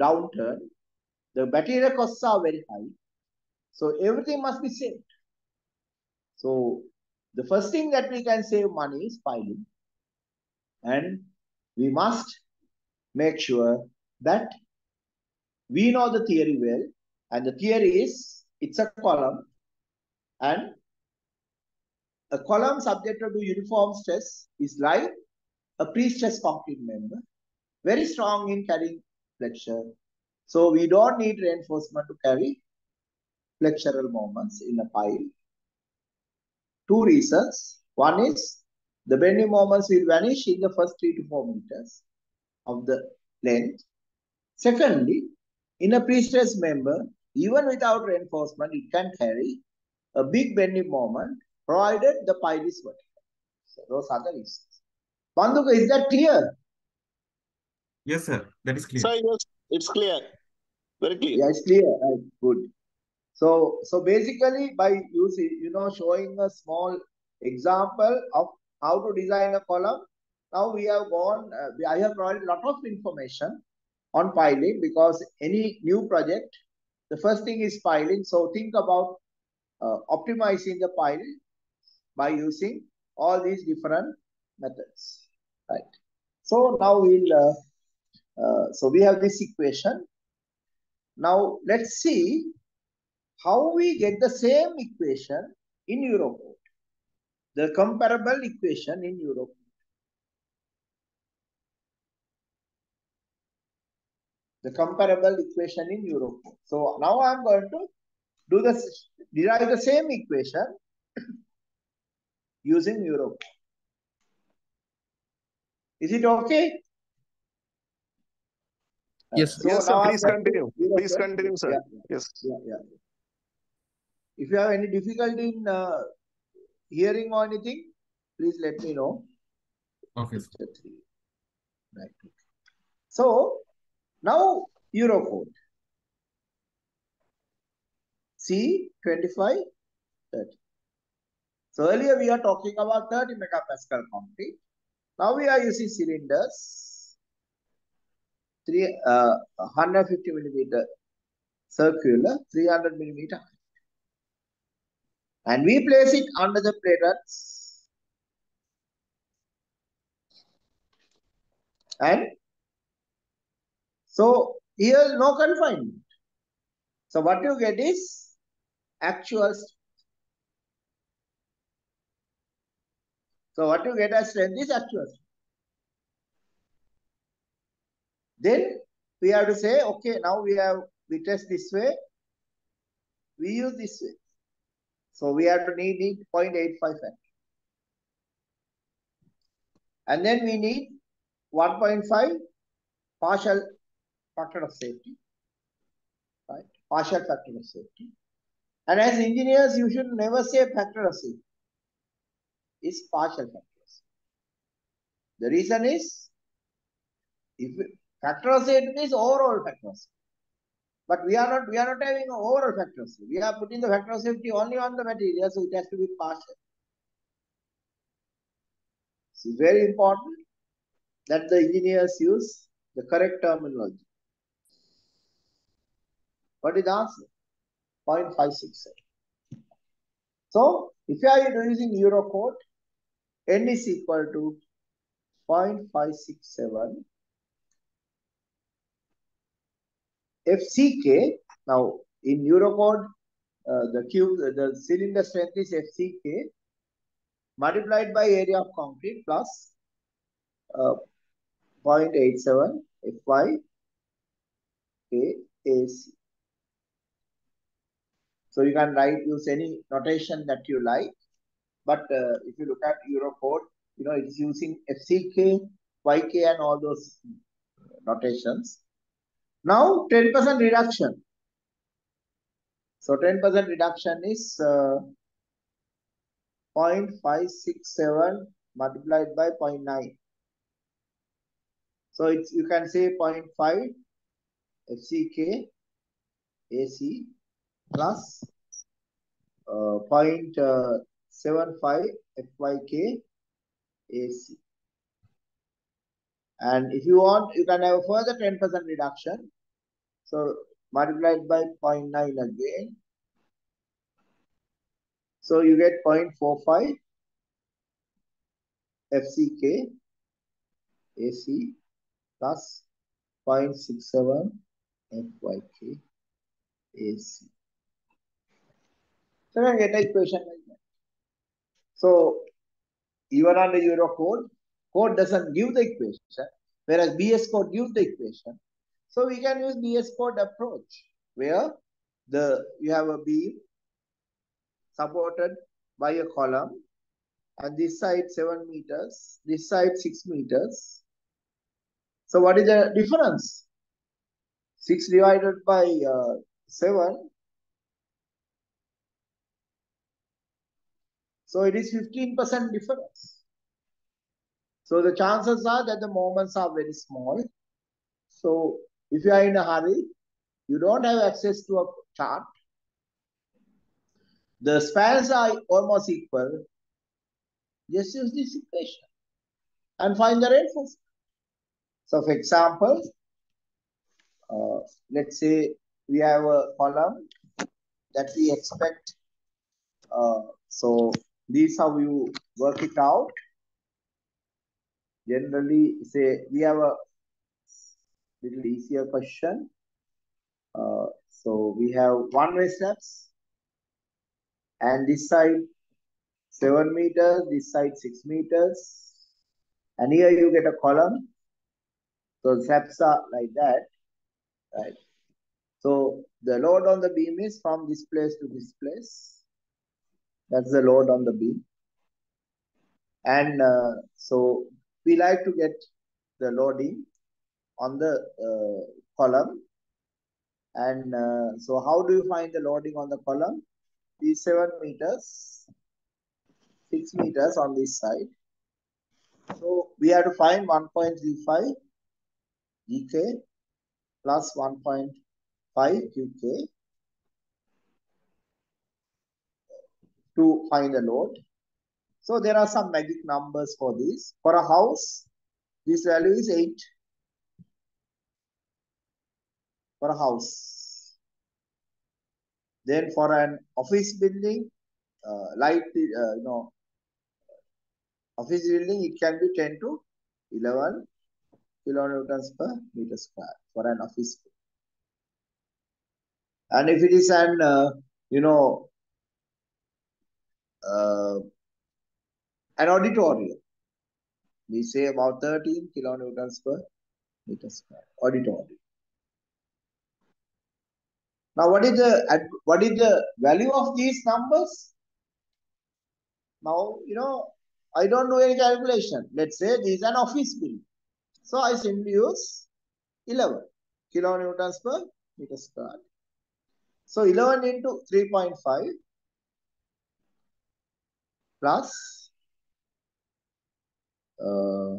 downturn, the material costs are very high. So everything must be saved. So the first thing that we can save money is piling. And we must make sure that we know the theory well. And the theory is, it's a column. And a column subjected to uniform stress is like a pre-stress concrete member, very strong in carrying flexure. So we don't need reinforcement to carry flexural moments in a pile. Two reasons. One is the bending moments will vanish in the first three to four meters of the length. Secondly, in a pre-stress member, even without reinforcement, it can carry a big bending moment provided the pile is vertical. So those are the reasons. Banduka, is that clear? Yes, sir. That is clear. Sir, yes, it's clear. Very clear. It's clear. Good. So, so basically by using, you know, showing a small example of how to design a column, now we have gone, uh, I have provided a lot of information on piling because any new project, the first thing is piling. So think about uh, optimizing the pile by using all these different methods, right? So now we'll, uh, uh, so we have this equation. Now let's see how we get the same equation in Europe. the comparable equation in Europe. The comparable equation in Europe. So now I'm going to do the derive the same equation using Europe. Is it okay? Yes, So Yes, sir. Please going continue. Please continue, sir. Yeah, Yes. yeah, yeah. If you have any difficulty in uh, hearing or anything, please let me know. Okay, sir. Three. Right. So now Eurocode. C 25, 30. So earlier we are talking about 30 megapascal concrete. Now we are using cylinders, three, uh, 150 millimeter circular, 300 millimeter. And we place it under the plates. And so here no confinement. So what you get is actual. strength. So what you get as strength is actual. strength. Then we have to say, okay, now we have we test this way. We use this way. So we have to need, need 0.85 factor. And then we need 1.5 partial factor of safety. Right? Partial factor of safety. And as engineers, you should never say factor of safety. It's partial factor. The reason is, if factor of safety is overall factor of safety. But we are not we are not having an overall factor of safety. We are putting the factor of safety only on the material, so it has to be partial. It's very important that the engineers use the correct terminology. What is the answer? 0.567. So, if you are using Eurocode, n is equal to 0.567 FCK. Now, in Eurocode, uh, the cube, the cylinder strength is FCK multiplied by area of concrete plus uh, 0.87 Fy K AC. So you can write, use any notation that you like. But uh, if you look at Eurocode, you know, it's using FCK, YK and all those notations. Now 10% reduction. So 10% reduction is uh, 0.567 multiplied by 0.9. So it's you can say 0.5 FCK AC plus uh, 0.75 FYK AC. And if you want, you can have a further 10% reduction. So multiplied by 0.9 again. So you get 0.45 FCK AC plus 0.67 FYK AC. So I get an equation like that. So even under Eurocode, code doesn't give the equation, whereas BS code gives the equation. So we can use BS code approach where the you have a beam supported by a column and this side 7 meters, this side 6 meters. So what is the difference? 6 divided by uh, 7. So it is 15% difference. So the chances are that the moments are very small. So if you are in a hurry, you don't have access to a chart. The spans are almost equal. Just use this equation and find the reinforcement. So for example, uh, let's say we have a column that we expect. Uh, so this how you work it out. Generally, say we have a little easier question. Uh, so we have one way steps and this side 7 meters, this side 6 meters. And here you get a column. So steps are like that, right? So the load on the beam is from this place to this place. That's the load on the beam. And uh, so we like to get the loading on the uh, column. And uh, so how do you find the loading on the column? These 7 meters, 6 meters on this side. So we have to find 1.35 GK plus 1.5 QK to find the load. So there are some magic numbers for this. For a house, this value is 8 for a house. Then for an office building, uh, light, uh, you know, office building, it can be 10 to 11 kilonewtons per meter square for an office. And if it is an, uh, you know, uh, an auditorium, we say about 13 kilonewtons per meter square auditorium. Now, what is the what is the value of these numbers? Now, you know, I don't do any calculation. Let's say this is an office building. So I simply use 11 kilonewtons per meter square. So 11 into 3.5 plus uh,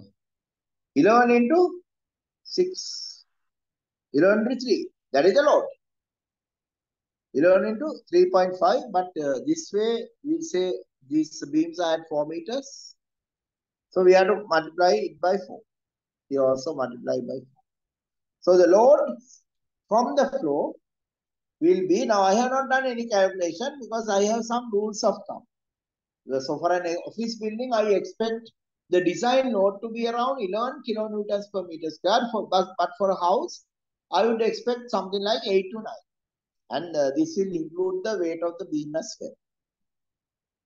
11 into 6. 11 into 3. That is the load. 11 into 3.5 but uh, this way we say these beams are at 4 meters. So we have to multiply it by 4 we also multiply by 4 so the load from the flow will be now i have not done any calculation because i have some rules of thumb. So for an office building i expect the design load to be around 11 kilonewtons per meter square. For but, but for a house i would expect something like 8 to 9 and uh, this will include the weight of the beam as well.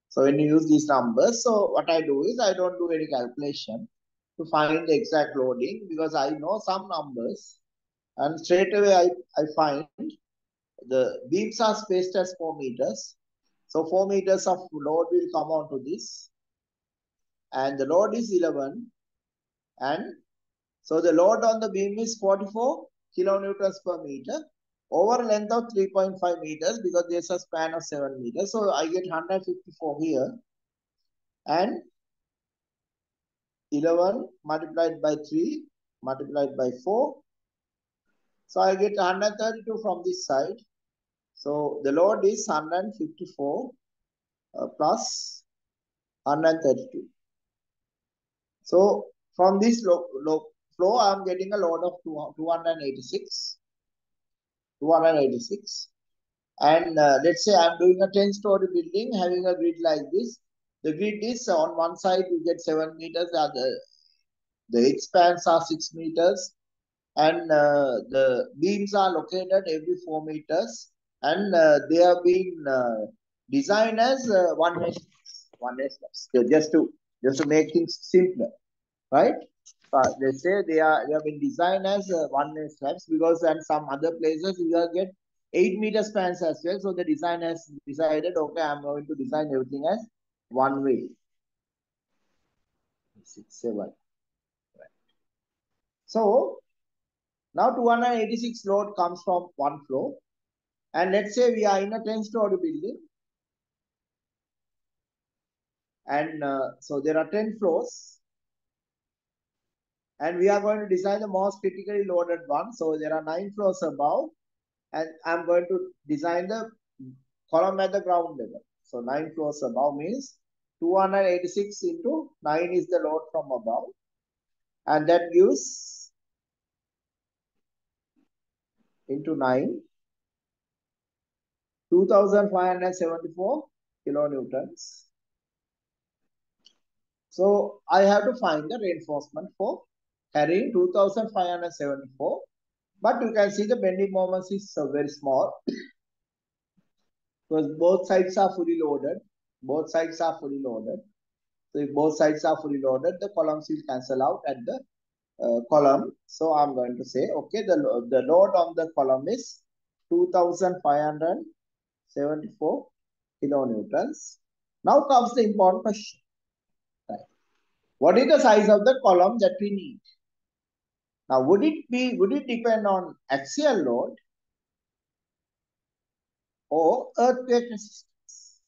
So when you use these numbers, so what I do is I don't do any calculation to find the exact loading because I know some numbers and straight away I, I find the beams are spaced as 4 meters. So 4 meters of load will come onto this and the load is 11 and so the load on the beam is 44 kilonewtons per meter over length of 3.5 meters because there's a span of 7 meters. So I get 154 here and 11 multiplied by 3 multiplied by 4. So I get 132 from this side. So the load is 154 uh, plus 132. So from this low, low flow, I am getting a load of 286. 286 and uh, let's say i'm doing a 10 story building having a grid like this. The grid is on one side you get 7 meters the other the spans are 6 meters. And uh, the beams are located every 4 meters. And uh, they have been uh, designed as one way one so just to just to make things simpler right uh, they say they are they have been designed as uh, one way slabs because and some other places you will get eight meter spans as well. So the design has decided, okay, I'm going to design everything as one way. Six, seven. Right. So now 286 load comes from one floor. And let's say we are in a 10 story building. And uh, so there are 10 floors and we are going to design the most critically loaded one. So there are nine floors above, and I'm going to design the column at the ground level. So nine floors above means 286 into 9 is the load from above. And that gives into 9, 2574 kilonewtons. So I have to find the reinforcement for carrying 2574. But you can see the bending moment is uh, very small because both sides are fully loaded. Both sides are fully loaded. So if both sides are fully loaded, the columns will cancel out at the uh, column. So I'm going to say, okay, the, the load on the column is 2574 kilonewtons. Now comes the important question. Right. What is the size of the column that we need? Now, would it be, would it depend on axial load or earthquake resistance?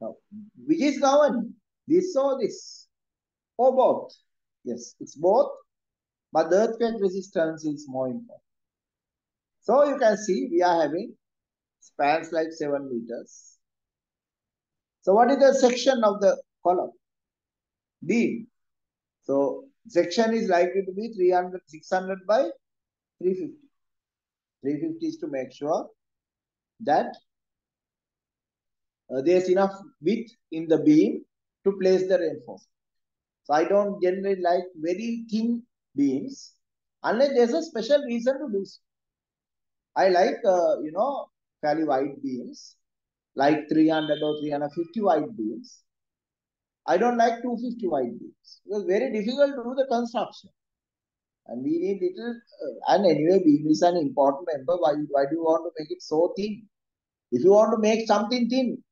Now, which is governing? This or this? Or both? Yes, it's both, but the earthquake resistance is more important. So you can see we are having spans like 7 meters. So what is the section of the column? Beam. So section is likely to be 300, 600 by 350. 350 is to make sure that uh, there's enough width in the beam to place the reinforcement. So I don't generally like very thin beams unless there's a special reason to do so. I like, uh, you know, fairly wide beams, like 300 or 350 wide beams. I don't like 250 wide beams. It was very difficult to do the construction. And we need little, uh, and anyway, beam is an important member. Why, why do you want to make it so thin? If you want to make something thin,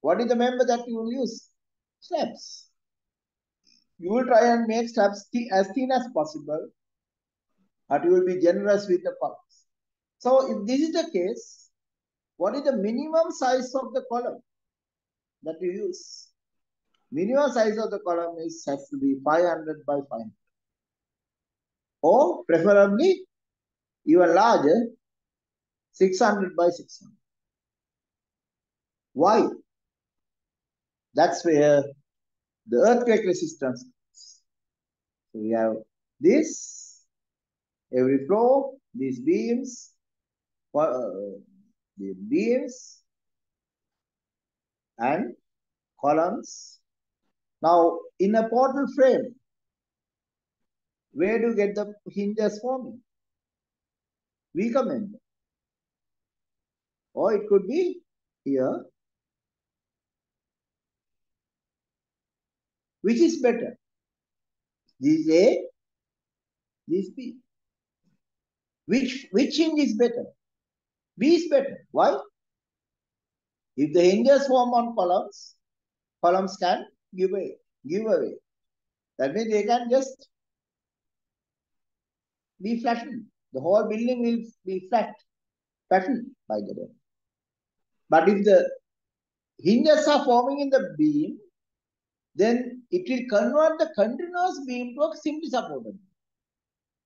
what is the member that you will use? Slabs. You will try and make slabs th as thin as possible, but you will be generous with the columns. So if this is the case, what is the minimum size of the column that you use? Minimum size of the column is has to be 500 by 500. Or preferably even larger, 600 by 600. Why? That's where the earthquake resistance is. So we have this, every floor, these beams, uh, the beams and columns. Now, in a portal frame, where do you get the hinges forming? Weaker member. Or it could be here. Which is better? This A, this B. Which, which hinge is better? B is better. Why? If the hinges form on columns, columns can give away. Give away. That means they can just be flattened. The whole building will be flat, flattened by the way. But if the hinges are forming in the beam, then it will convert the continuous beam to a simply supported.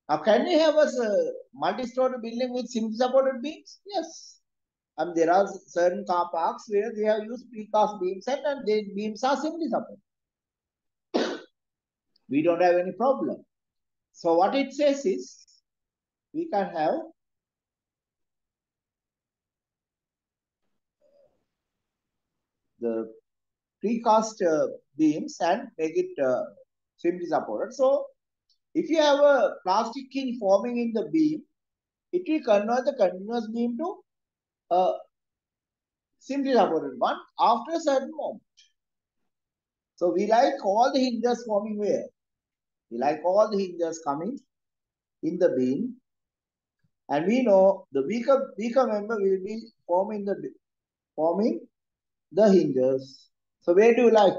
Now, can you have a multi-story building with simply supported beams? Yes. And there are certain car parks where they have used precast beam set and the beams are simply supported. we don't have any problem. So what it says is, we can have the precast uh, beams and make it uh, simply supported. So if you have a plastic hinge forming in the beam, it will convert the continuous beam to a simply supported one after a certain moment. So we like all the hinges forming where? We like all the hinges coming in the beam. And we know the weaker, weaker member will be forming the forming the hinges. So where do you like?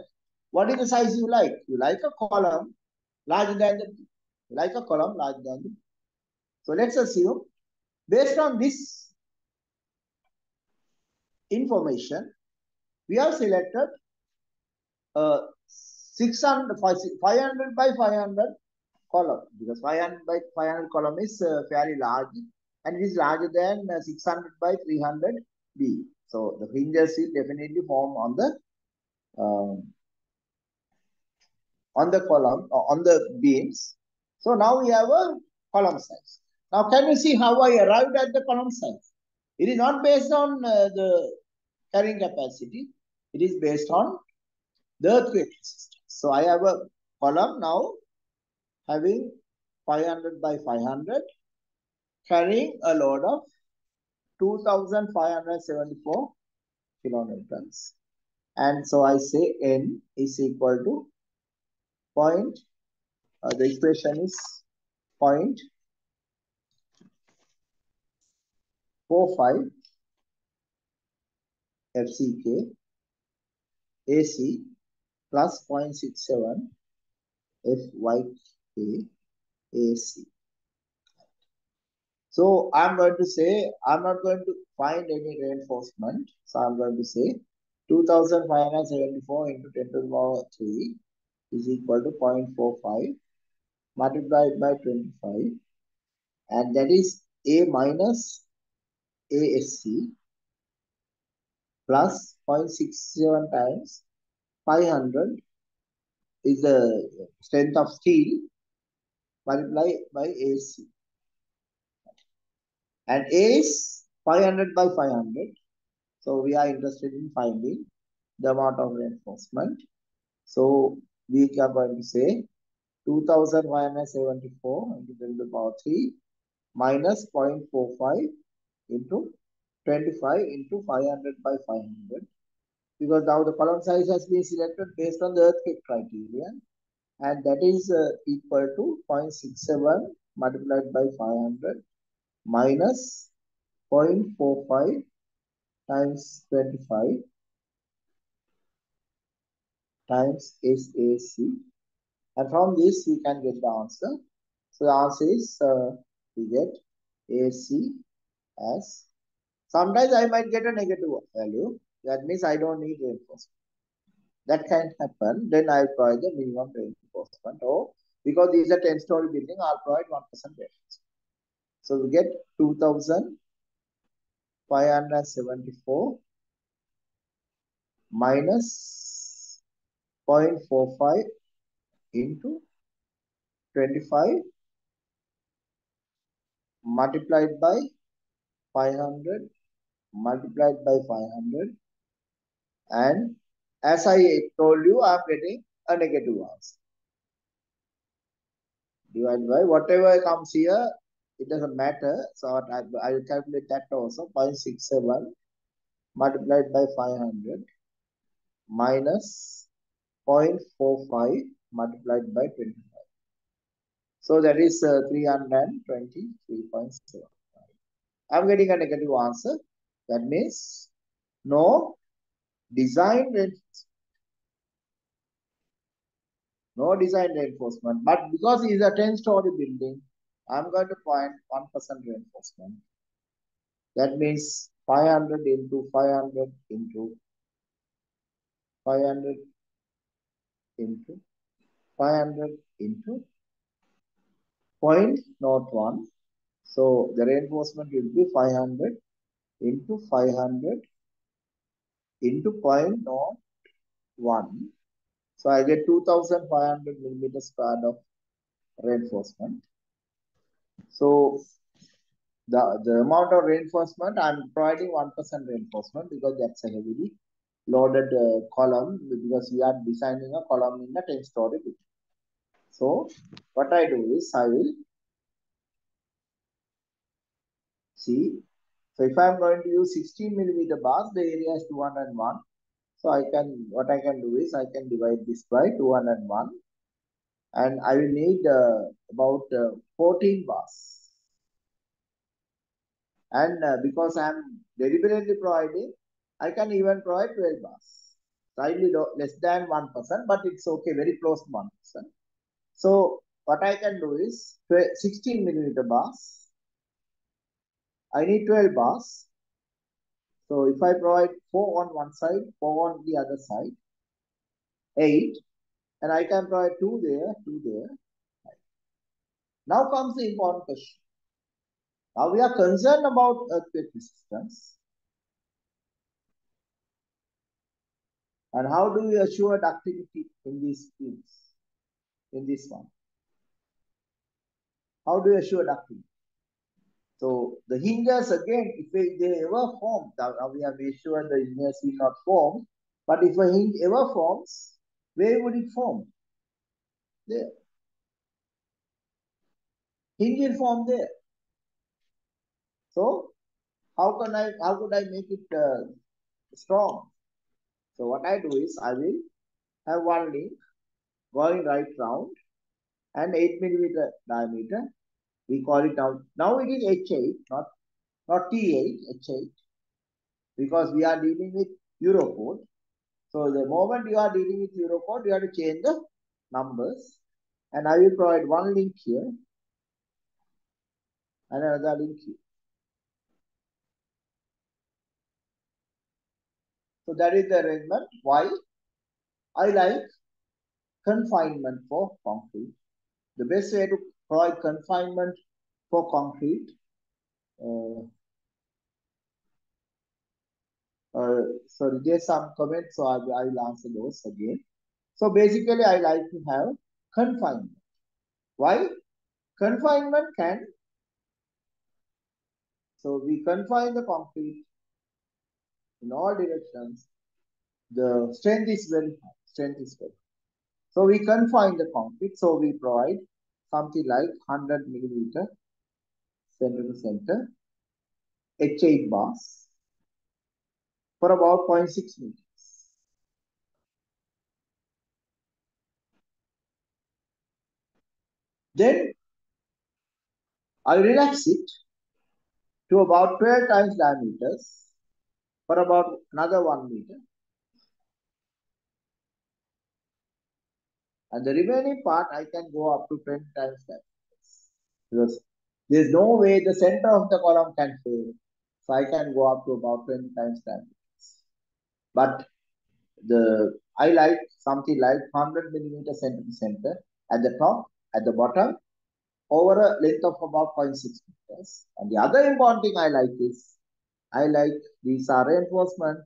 What is the size you like? You like a column larger than the like a column larger than the. So let's assume based on this information, we have selected a 600, 500 by 500 column because 500 by 500 column is uh, fairly large and it is larger than uh, 600 by 300 B. So the hinges will definitely form on the um, on the column uh, on the beams. So now we have a column size. Now, can you see how I arrived at the column size? It is not based on uh, the carrying capacity. It is based on the earthquake resistance. So I have a column now having 500 by 500 carrying a load of 2574 kilonewtons. And so I say N is equal to point, uh, the equation is point four five FCK AC plus 0.67 FYK AC. So I'm going to say, I'm not going to find any reinforcement. So I'm going to say 2574 into 10 to the power 3 is equal to 0.45 multiplied by 25 and that is A minus ASC plus 0.67 times 500 is the strength of steel multiplied by AC. And A is 500 by 500. So we are interested in finding the amount of reinforcement. So we are going to say 2174 into 10 to the power 3 minus 0.45 into 25 into 500 by 500 because now the column size has been selected based on the earthquake criterion and that is uh, equal to 0.67 multiplied by 500 minus 0.45 times 25 times SAC and from this we can get the answer. So the answer is uh, we get AC as sometimes I might get a negative value that means I don't need reinforcement. That can happen. Then I'll provide the minimum reinforcement. Or because these are 10 story building, I'll provide 1% reinforcement. So we get 2574 minus 0.45 into 25 multiplied by 500 multiplied by 500 and as I told you, I'm getting a negative answer. Divided by whatever comes here, it doesn't matter. So I, I will calculate that also. 0.67 multiplied by 500 minus 0.45 multiplied by 25. So that is uh, 323.75. I'm getting a negative answer. That means no design. No design reinforcement. But because it's a 10 story building, I'm going to find 1% reinforcement. That means 500 into 500 into 500 into 500 into 0.01. So the reinforcement will be 500 into 500 into 0.01. So I get 2500 millimeter squared of reinforcement. So the, the amount of reinforcement, I'm providing 1% reinforcement because that's a heavily loaded uh, column because we are designing a column in a 10 story building. So what I do is I will see. So if I'm going to use 16 millimeter bars, the area is 201. So I can, what I can do is I can divide this by 201 and I will need uh, about uh, 14 bars. And uh, because I'm deliberately providing, I can even provide 12 bars. Slightly less than 1%, but it's okay, very close to 1%. So what I can do is 16 millimeter bars. I need 12 bars. So if I provide 4 on one side, 4 on the other side, 8, and I can provide 2 there, 2 there. Now comes the important question. Now we are concerned about earthquake resistance. And how do we assure ductility in these schemes? In this one. how do you assure ducting? So the hinges again, if they, ever form, now we have sure the hinges will not form, but if a hinge ever forms, where would it form? There. Hinge will form there. So how can I, how could I make it uh, strong? So what I do is I will have one link going right round and 8 millimeter diameter. We call it now, now it is H8, not, not T8, H8, because we are dealing with Eurocode. So the moment you are dealing with Eurocode, you have to change the numbers. And I will provide one link here and another link here. So that is the arrangement. Why? I like confinement for concrete. The best way to provide confinement for concrete uh, uh, sorry, there's some comments, so I, I will answer those again. So basically, I like to have confinement. Why? Confinement can, so we confine the concrete in all directions. The strength is very high, strength is very high. So we confine the concrete, so we provide something like 100 millimeter center to center, H8 bars for about 0.6 meters. Then I relax it to about 12 times diameters for about another 1 meter. And the remaining part I can go up to 10 times that. Because there's no way the center of the column can fail. So I can go up to about 20 times diameters. But the I like something like 100 millimeter center to center at the top, at the bottom, over a length of about 0.6 meters. And the other important thing I like is, I like these are reinforcement,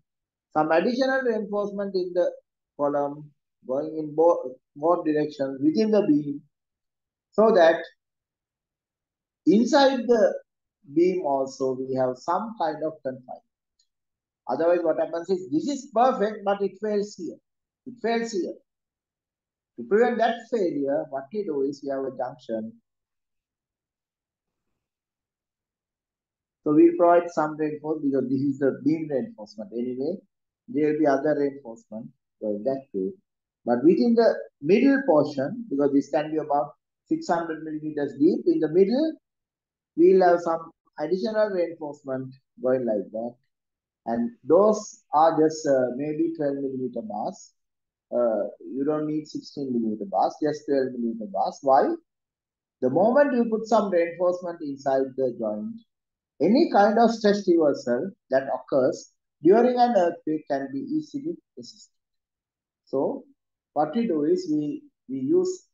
some additional reinforcement in the column going in both, both directions within the beam so that inside the beam also we have some kind of confinement. Otherwise, what happens is this is perfect, but it fails here. It fails here. To prevent that failure, what we do is we have a junction. So we provide some reinforcement because this is the beam reinforcement anyway. There will be other reinforcement going that way. But within the middle portion, because this can be about 600 millimeters deep, in the middle, we'll have some additional reinforcement going like that. And those are just uh, maybe 12 millimeter bars. Uh, you don't need 16 millimeter bars, just 12 millimeter bars. Why? The moment you put some reinforcement inside the joint, any kind of stress reversal that occurs during an earthquake can be easily resisted. So what we do is we, we use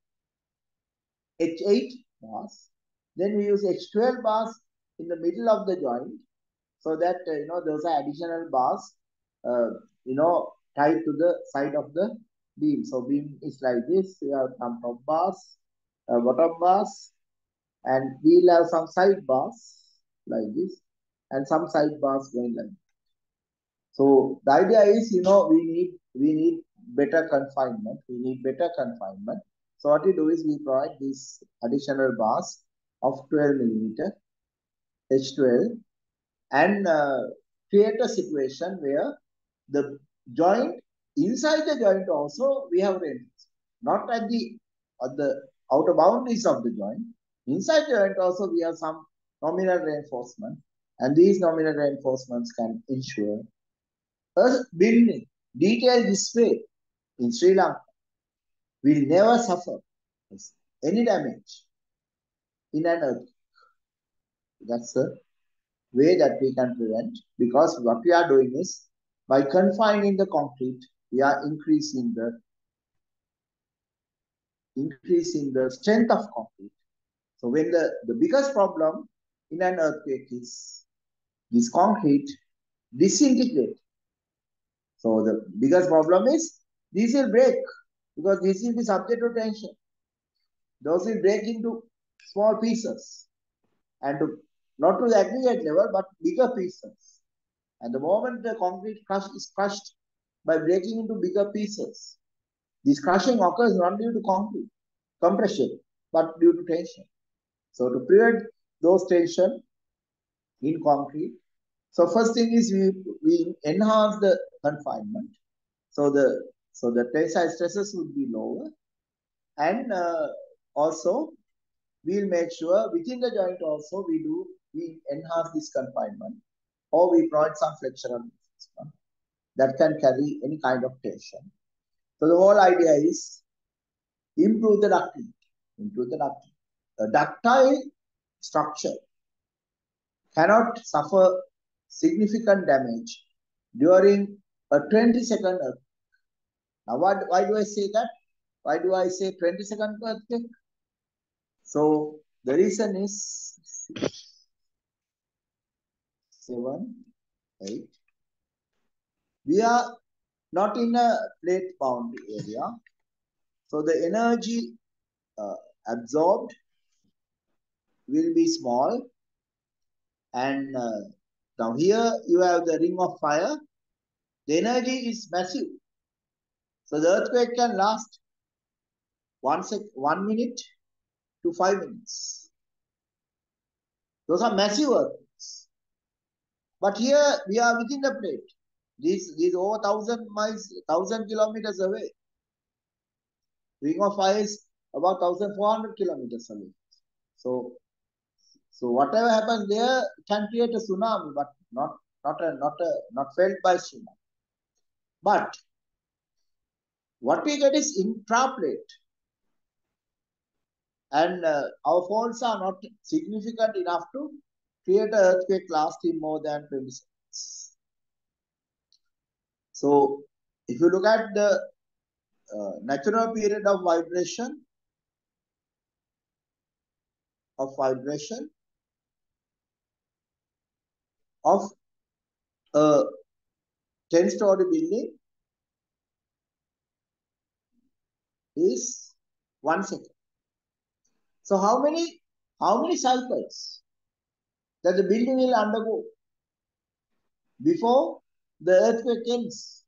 H8 bars, then we use H12 bars in the middle of the joint so that uh, you know those are additional bars uh, you know tied to the side of the beam so beam is like this we have some top bars uh, bottom bars and we'll have some side bars like this and some side bars going like that. so the idea is you know we need we need better confinement. We need better confinement. So what we do is we provide these additional bars of 12 millimeter h12 and uh, create a situation where the joint inside the joint also we have reinforcement not at the at the outer boundaries of the joint. Inside the joint also we have some nominal reinforcement and these nominal reinforcements can ensure a building detailed way in Sri Lanka will never suffer any damage in an earthquake. That's the way that we can prevent because what we are doing is by confining the concrete, we are increasing the increasing the strength of concrete. So when the, the biggest problem in an earthquake is this concrete disintegrate. So the biggest problem is this will break because this will be subject to tension. Those will break into small pieces and to, not to the aggregate level, but bigger pieces. And the moment the concrete crush is crushed by breaking into bigger pieces, this crushing occurs not due to concrete compression, but due to tension. So to prevent those tension in concrete, so first thing is we, we enhance the confinement. So the so the tensile stresses would be lower. And uh, also we'll make sure within the joint also we do we enhance this confinement or we provide some flexural reinforcement that can carry any kind of tension. So the whole idea is improve the ductility, improve the ductility. The ductile structure cannot suffer significant damage during a 20 second earthquake. Now, what, why do I say that? Why do I say 20 second earthquake? So, the reason is 7, 8. We are not in a plate bound area. So, the energy uh, absorbed will be small and uh, now here you have the ring of fire. The energy is massive. So the earthquake can last one sec, one minute to five minutes. Those are massive earthquakes. But here we are within the plate. This is over thousand miles, thousand kilometers away. Ring of fire is about thousand four hundred kilometers away. So so whatever happens there can create a tsunami, but not not a not a not felt by tsunami. But what we get is intraplate, and uh, our faults are not significant enough to create an earthquake lasting more than 20 seconds. So if you look at the uh, natural period of vibration of vibration of a 10 story building is one second. So how many how many cycles that the building will undergo before the earthquake ends?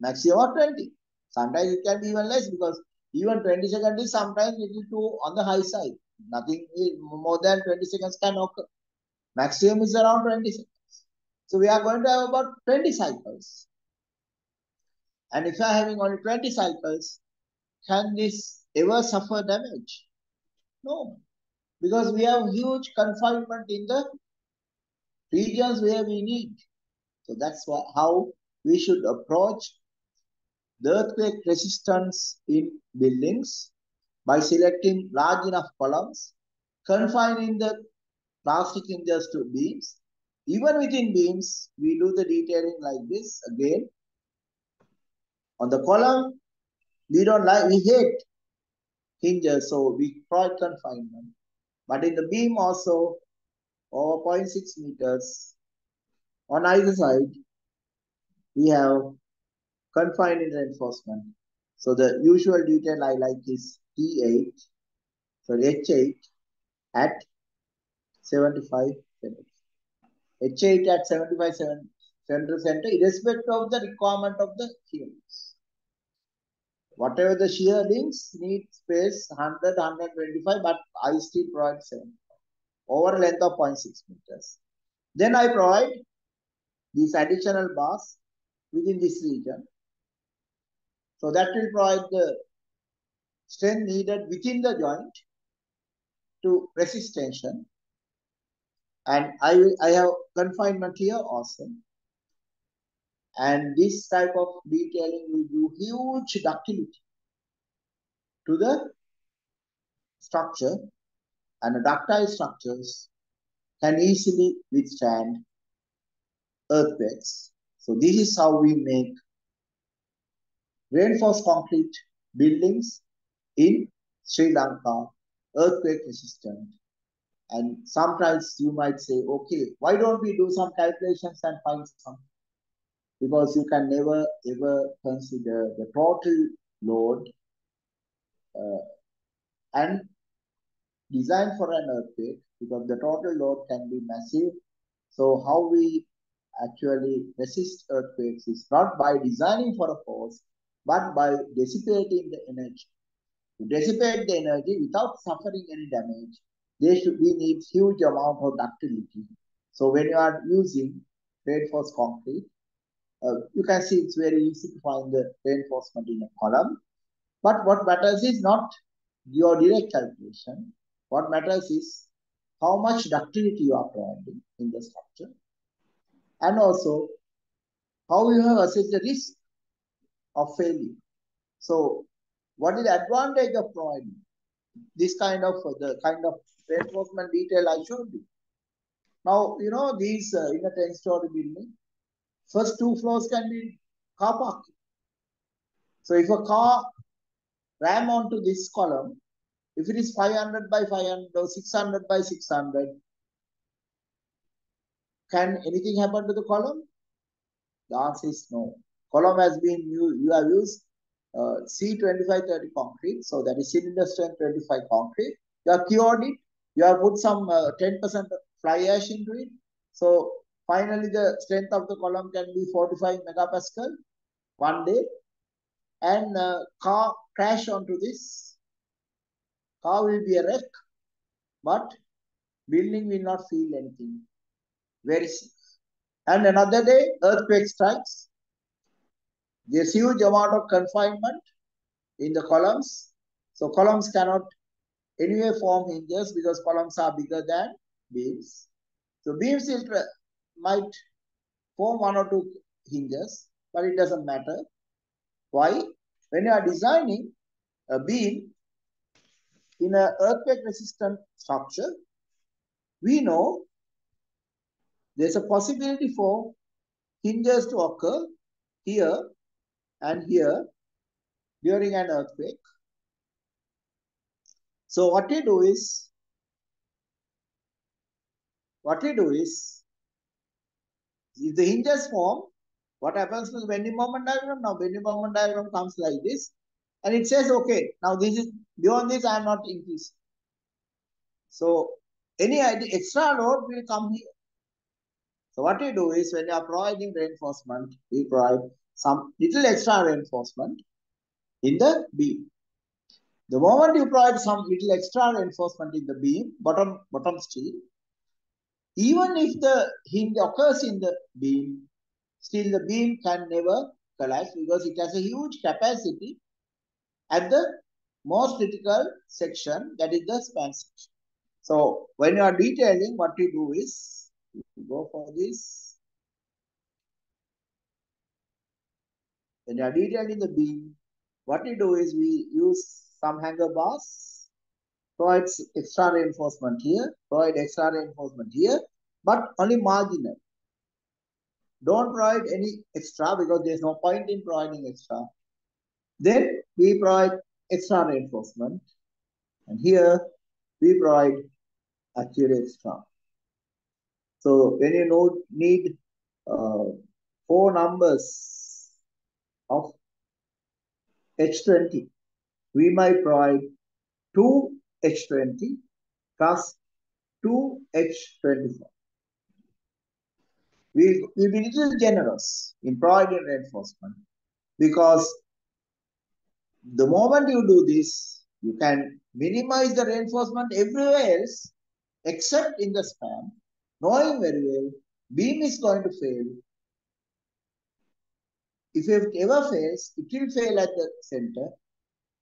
Maximum of 20. Sometimes it can be even less because even 20 seconds is sometimes little too on the high side. Nothing more than 20 seconds can occur. Maximum is around 20 seconds. So we are going to have about 20 cycles. And if you are having only 20 cycles, can this ever suffer damage? No, because we have huge confinement in the regions where we need. So that's what, how we should approach the earthquake resistance in buildings by selecting large enough columns, confining the plastic hinges to beams, even within beams, we do the detailing like this again. On the column, we don't like, we hate hinges, so we provide confinement. But in the beam also, oh, over 0.6 meters on either side, we have confining reinforcement. So the usual detail I like is T8, sorry, H8 at 75 centimeters. H8 at 75 center center, irrespective of the requirement of the shear links. Whatever the shear links need space 100, 125, but I still provide 7 over a length of 0.6 meters. Then I provide these additional bars within this region. So that will provide the strength needed within the joint to resist tension and I I have confinement here also. And this type of detailing will do huge ductility to the structure and ductile structures can easily withstand earthquakes. So this is how we make reinforced concrete buildings in Sri Lanka earthquake resistant and sometimes you might say, okay, why don't we do some calculations and find some? Because you can never ever consider the total load uh, and designed for an earthquake because the total load can be massive. So how we actually resist earthquakes is not by designing for a force, but by dissipating the energy. To dissipate the energy without suffering any damage, they should we need huge amount of ductility. So when you are using reinforced concrete, you can see it's very easy to find the reinforcement in a column. But what matters is not your direct calculation. What matters is how much ductility you are providing in the structure. And also how you have assessed the risk of failure. So what is the advantage of providing this kind of the kind of reinforcement detail I showed you? Now, you know, these uh, in a 10 story building, first two floors can be car parking. So if a car ram onto this column, if it is 500 by 500 or 600 by 600, can anything happen to the column? The answer is no. Column has been, you, you have used uh, C2530 concrete, so that is cylinder strength 25 concrete. You have cured it, you have put some 10% uh, fly ash into it. So finally the strength of the column can be 45 megapascal one day and uh, car crash onto this. Car will be a wreck, but building will not feel anything. Very safe. And another day, earthquake strikes. There's huge amount of confinement in the columns. So columns cannot anyway form hinges because columns are bigger than beams. So beams might form one or two hinges, but it doesn't matter. Why? When you are designing a beam in an earthquake resistant structure, we know there's a possibility for hinges to occur here and here during an earthquake. So what we do is, what we do is, if the hinges form, what happens to the bending moment diagram? Now bending moment diagram comes like this. And it says, okay, now this is, beyond this I am not increasing. So any extra load will come here. So what we do is when you are providing reinforcement, we provide some little extra reinforcement in the beam. The moment you provide some little extra reinforcement in the beam, bottom, bottom steel, even if the hinge occurs in the beam, still the beam can never collapse because it has a huge capacity at the most critical section, that is the span section. So when you are detailing, what you do is go for this. When you are detailing the beam, what we do is we use some hanger bars, provide extra reinforcement here, provide extra reinforcement here, but only marginal. Don't provide any extra because there's no point in providing extra. Then we provide extra reinforcement. And here we provide actually extra. So when you know, need uh, four numbers of H20, we might provide 2 H20 plus 2 H24. We will be little generous in providing reinforcement because the moment you do this, you can minimize the reinforcement everywhere else except in the span knowing very well beam is going to fail. If it ever fails, it will fail at the center.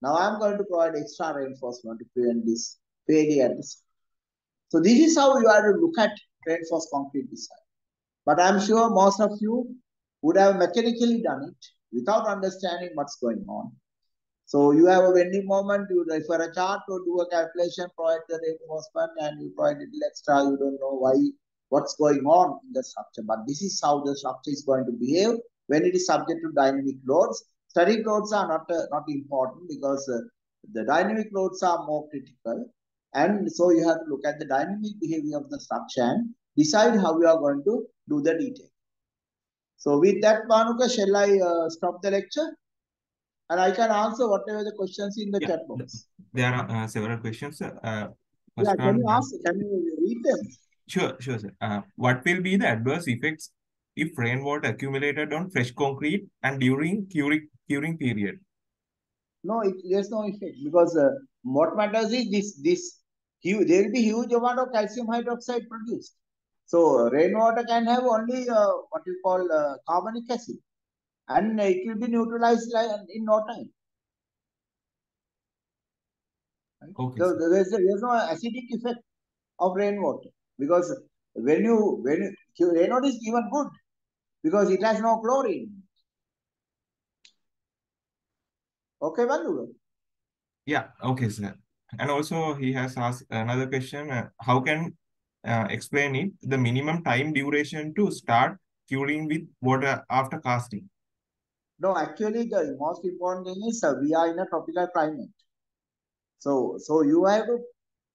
Now I'm going to provide extra reinforcement to prevent this failure. So this is how you have to look at reinforced concrete design. But I'm sure most of you would have mechanically done it without understanding what's going on. So you have a bending moment, you refer a chart or do a calculation, provide the reinforcement and you provide little extra, you don't know why what's going on in the structure. But this is how the structure is going to behave when it is subject to dynamic loads. Static loads are not, uh, not important because uh, the dynamic loads are more critical. And so you have to look at the dynamic behavior of the structure and decide how you are going to do the detail. So with that, Manuka, shall I uh, stop the lecture? And I can answer whatever the questions in the yeah, chat box. There are uh, several questions. Uh, Yeah, can you uh, ask, can you read them? Sure, sure, sir. Uh, what will be the adverse effects if rainwater accumulated on fresh concrete and during curing curing period? No, it, there's no effect because uh, what matters is this this huge there will be huge amount of calcium hydroxide produced. So rainwater can have only uh, what you call uh, carbonic acid, and it will be neutralized in no time. Right? Okay, So sir. there's there's no acidic effect of rainwater because when you when you, rainwater is even good because it has no chlorine. Okay, Bandhu? Yeah, okay, sir. And also he has asked another question. Uh, how can uh, explain it the minimum time duration to start curing with water after casting? No, actually, the most important thing is uh, we are in a tropical climate. So, so you have to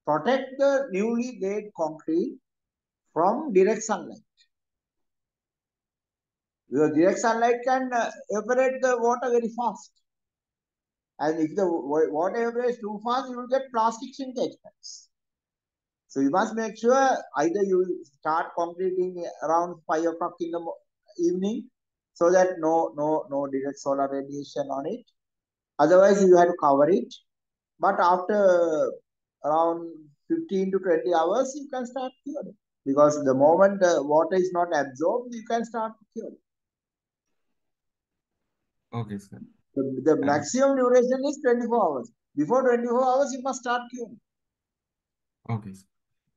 protect the newly laid concrete from direct sunlight. Because direct sunlight can uh, evaporate the water very fast. And if the water evaporates too fast, you will get plastic shrinkage. So you must make sure either you start concreting around five o'clock in the evening, so that no no no direct solar radiation on it. Otherwise, you have to cover it. But after around 15 to 20 hours, you can start curing. Because the moment the water is not absorbed, you can start curing. Okay, sir. The, the maximum duration is 24 hours. Before 24 hours, you must start curing. okay, sir.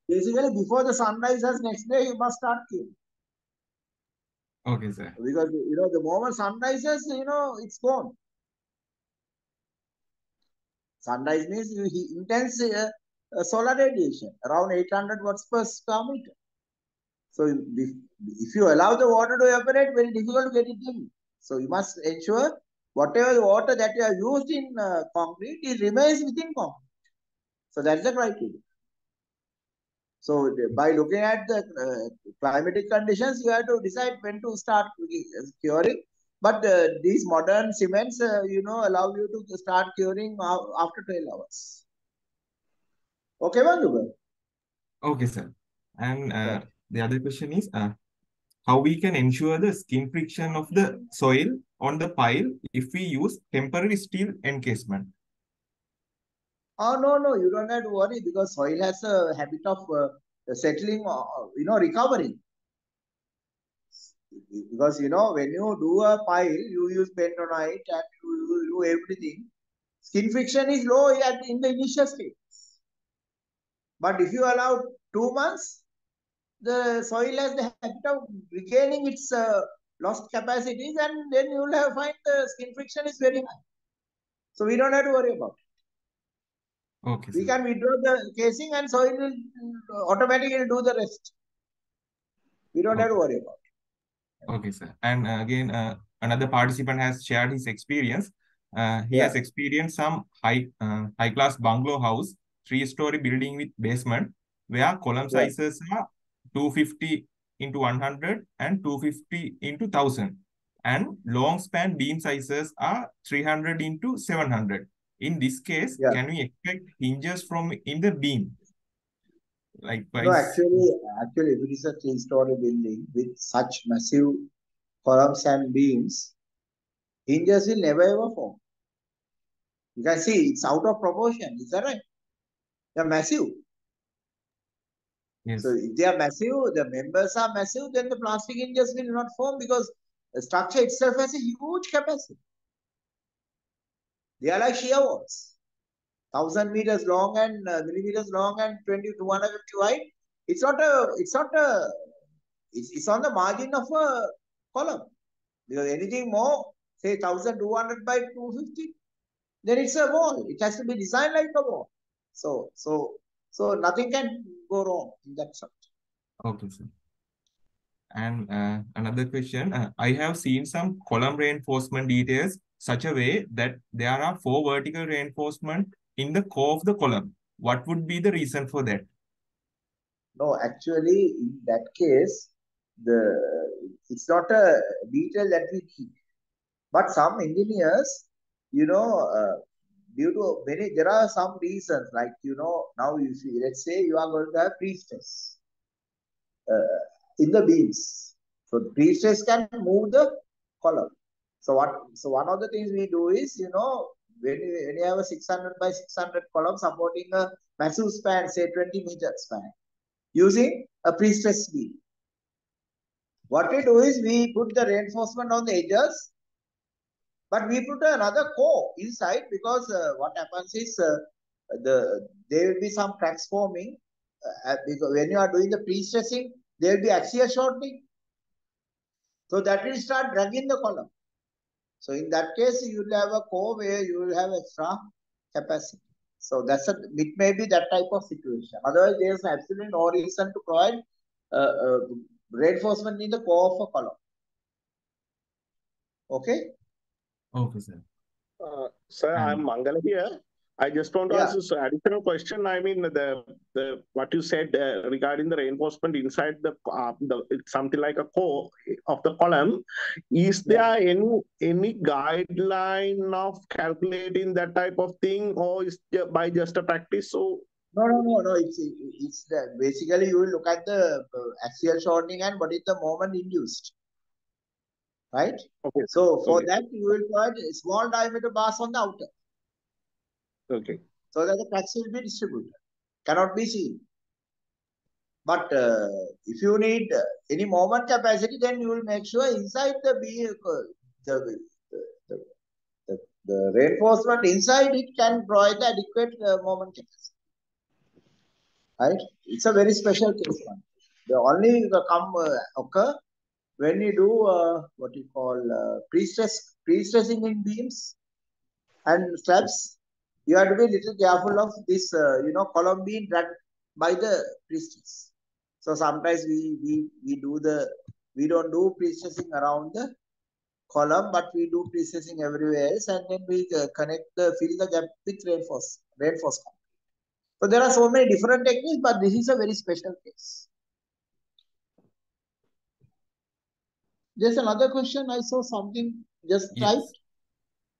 Basically, before the sun rises next day, you must start curing. Okay, sir. Because, you know, the moment sun rises, you know, it's gone. Sunrise means intense uh, uh, solar radiation, around 800 watts per square meter. So if, if you allow the water to evaporate, very difficult to get it in. So you must ensure whatever the water that you have used in uh, concrete, it remains within concrete. So that's the criteria. So by looking at the uh, climatic conditions, you have to decide when to start curing. But uh, these modern cements, uh, you know, allow you to start curing after 12 hours. Okay, Bandhu? Okay, sir. And uh, the other question is uh, how we can ensure the skin friction of the soil on the pile if we use temporary steel encasement. Oh, no, no, you don't have to worry because soil has a habit of uh, settling, uh, you know, recovering. Because, you know, when you do a pile, you use bentonite and you, you do everything. Skin friction is low at, in the initial stage. But if you allow two months, the soil has the habit of regaining its uh, lost capacities and then you will have find the skin friction is very high. So we don't have to worry about it. Okay, We sir. can withdraw the casing and soil will uh, automatically do the rest. We don't have to worry about it. Okay, sir. And uh, again, uh, another participant has shared his experience. Uh, he Yeah. has experienced some high uh, high class bungalow house, three story building with basement, where column Yeah. sizes are 250 into 100 and 250 into 1000, and long span beam sizes are 300 into 700. In this case, Yeah. can we expect hinges from in the beam? No, actually, actually, if it is a three-story building with such massive columns and beams, hinges will never ever form. You can see it's out of proportion. Is that right? They're massive. Yes. So if they are massive, the members are massive, then the plastic hinges will not form because the structure itself has a huge capacity. They are like shear walls. Thousand meters long and uh, millimeters long and 20 to 150 wide. It's not a, it's not a, it's, it's on the margin of a column. Because anything more, say 1200 by 250, then it's a wall. It has to be designed like a wall. So, so, so nothing can go wrong in that structure. Okay, sir. And uh, another question, uh, I have seen some column reinforcement details such a way that there are four vertical reinforcement in the core of the column. What would be the reason for that? No, actually, in that case, the it's not a detail that we need. But some engineers, you know, uh, due to many, there are some reasons, like, you know, now you see, let's say you are going to have pre-stress uh, in the beams. So pre-stress can move the column. So what, so one of the things we do is, you know, when you, when you have a 600 by 600 column supporting a massive span, say 20 meter span, using a pre-stress beam. What we do is we put the reinforcement on the edges, but we put another core inside because uh, what happens is uh, the there will be some cracks forming uh, because when you are doing the pre-stressing, there will be axial shortening. So that will start dragging the column. So in that case, you will have a core where you will have extra capacity. So that's a it may be that type of situation. Otherwise, there is absolutely no reason to provide uh, uh, reinforcement in the core of a column. Okay. Okay, sir. Uh, sir, And- I'm Mangala here. I just want to Yeah. ask this additional question. I mean, the the what you said uh, regarding the reinforcement inside the uh, the it's something like a core of the column. Is there any any guideline of calculating that type of thing, or is it by just a practice? So No, no, no, no. It's it's the, basically you will look at the uh, axial shortening and what is the moment induced, right? okay, So for Okay. that you will provide a small diameter bars on the outer, okay, so that the cracks will be distributed, cannot be seen. But uh, if you need uh, any moment capacity, then you will make sure inside the uh, the, the, the, the reinforcement inside it can provide the adequate uh, moment capacity. Right? It's a very special case one. The only the come uh, occur when you do uh, what you call uh, pre-stress pre-stressing in beams and slabs. You have to be a little careful of this, uh, you know, column being dragged by the pre-stress. So sometimes we we we do the we don't do pre-stressing around the column, but we do pre-stressing everywhere else, and then we uh, connect the fill the gap with reinforce reinforce concrete. So there are so many different techniques, but this is a very special case. There's another question. I saw something just Yes. typed.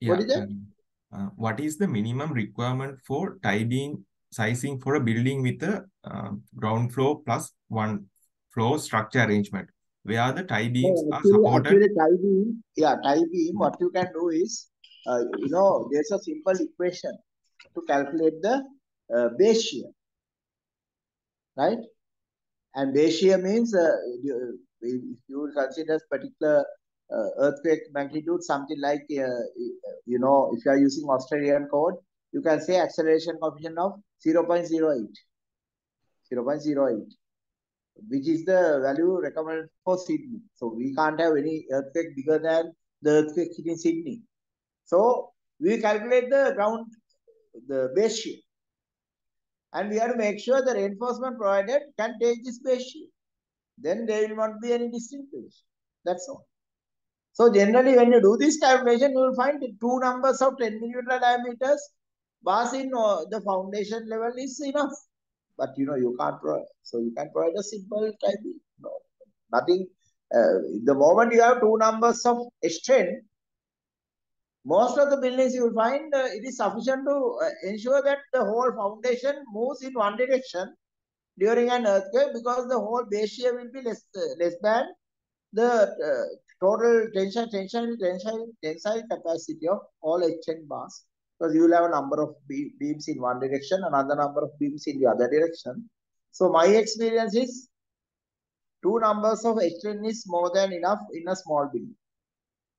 Yeah. What is that? um, uh, what is the minimum requirement for tie beam sizing for a building with a um, ground floor plus one floor structure arrangement, where are the tie beams are actually, supported? actually tie beam, yeah, tie beam, what you can do is, uh, you know, there's a simple equation to calculate the uh, base shear, right? And base shear means, uh, if you consider particular uh, earthquake magnitude, something like, uh, you know, if you are using Australian code, you can say acceleration coefficient of 0.08, 0.08 which is the value recommended for Sydney. So we can't have any earthquake bigger than the earthquake in Sydney. So we calculate the ground, the base shear. And we have to make sure the reinforcement provided can take this base shear. Then there will not be any distribution. That's all. So generally when you do this calculation, you will find two numbers of 10 millimeter diameters. Bars in uh, the foundation level is enough. But you know you can't provide so you can provide a simple type no nothing. Uh, the moment you have two numbers of strength most of the buildings you will find uh, it is sufficient to uh, ensure that the whole foundation moves in one direction during an earthquake because the whole base shear will be less less than the uh, total tension tension tensile tensile capacity of all H10 bars because you will have a number of be beams in one direction, another number of beams in the other direction. So my experience is two numbers of H10 is more than enough in a small building,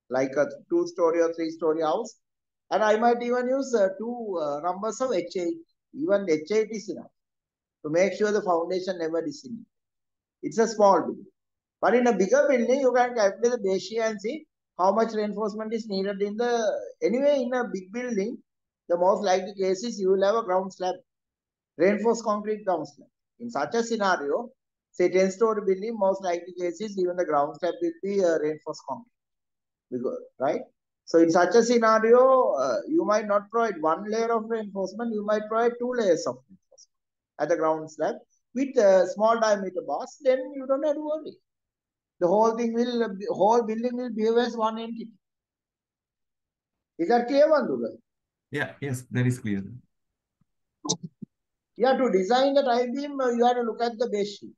like a two-story or three-story house. And I might even use uh, two uh, numbers of H8. Even H8 is enough to make sure the foundation never disintegrates. It's a small building. But in a bigger building, you can calculate the base and see how much reinforcement is needed in the, anyway, in a big building, the most likely case is you will have a ground slab, reinforced concrete ground slab. In such a scenario, say 10 story building, most likely cases, even the ground slab will be a reinforced concrete. Because, right? So in such a scenario, uh, you might not provide one layer of reinforcement, you might provide two layers of reinforcement at the ground slab with uh, small diameter bars, then you don't have to worry. The whole thing will, whole building will behave as one entity. Is that clear, Bandhuga? Yeah, yes, that is clear. Yeah, to design the tie beam, uh, you have to look at the base shear.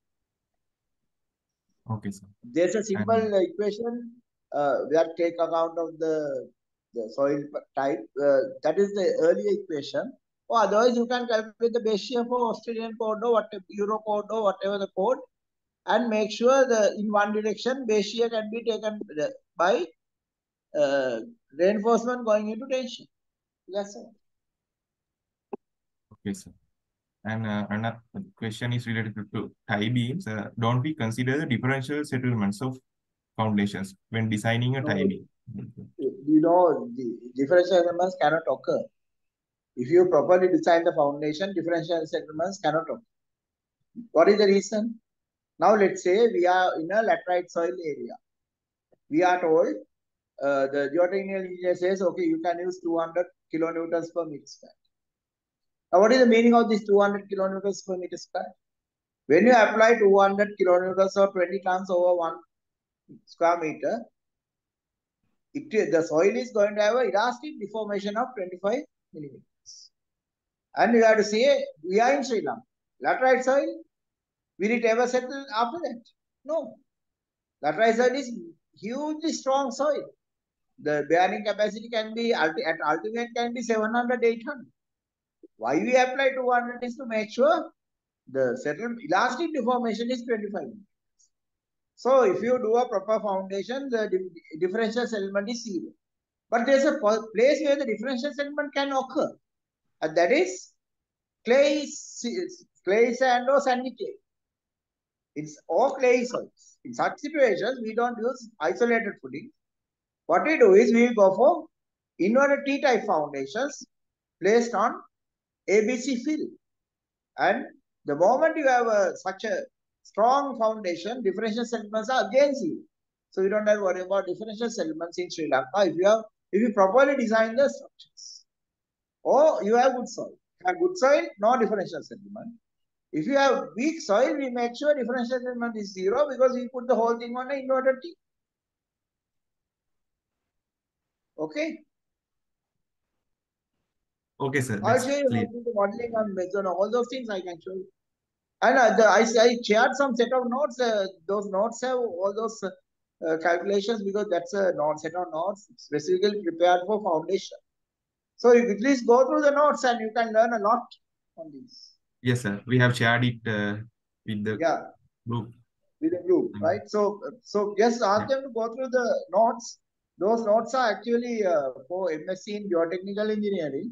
Okay, sir. There's a simple And equation uh, that take account of the, the soil type. Uh, that is the earlier equation. Or otherwise, you can calculate the base shear for Australian code or whatever, Euro code or whatever the code, and make sure the in one direction base shear can be taken by uh, reinforcement going into tension. Yes, sir. okay, sir. And uh, another question is related to, tie beams. Uh, don't we consider the differential settlements of foundations when designing a tie beam? you know, the differential settlements cannot occur. If you properly design the foundation, differential settlements cannot occur. What is the reason? Now, let's say we are in a laterite soil area. We are told, uh, the geotechnical engineer says, okay, you can use 200 kilonewtons per meter square. Now, what is the meaning of this 200 kilonewtons per meter square? When you apply 200 kilonewtons or 20 tons over one square meter, it, the soil is going to have a elastic deformation of 25 millimeters. And you have to say, we are in Sri Lanka. Laterite soil, will it ever settle after that? No. Laterite soil is hugely strong soil. The bearing capacity can be, at ultimate can be 700, 800. Why we apply 200 is to make sure the settlement elastic deformation is 25 So if you do a proper foundation, the differential settlement is zero. But there's a place where the differential settlement can occur. And that is clay, clay sand or sandy clay. It's all clay soils. In such situations, we don't use isolated footing. What we do is we go for inverted T-type foundations placed on ABC fill. And the moment you have a, such a strong foundation, differential settlements are against you. So you don't have to worry about differential settlements in Sri Lanka if you have if you properly design the structures. Or you have good soil. Have good soil, no differential settlement. If you have weak soil, we make sure differential settlement is zero because we put the whole thing on an inverted T. Okay. Okay, sir. I'll show you clear. how to do the modeling on Meson. All those things I can show you. And uh, the, I, I shared some set of notes. Uh, those notes have all those uh, calculations because that's a note set of notes specifically prepared for foundation. So you please go through the notes and you can learn a lot on these. Yes, sir. We have shared it uh, with the Yeah, group. with the group, Mm. right? So, so just ask them to go through the notes. Those notes are actually uh, for MSc in geotechnical engineering,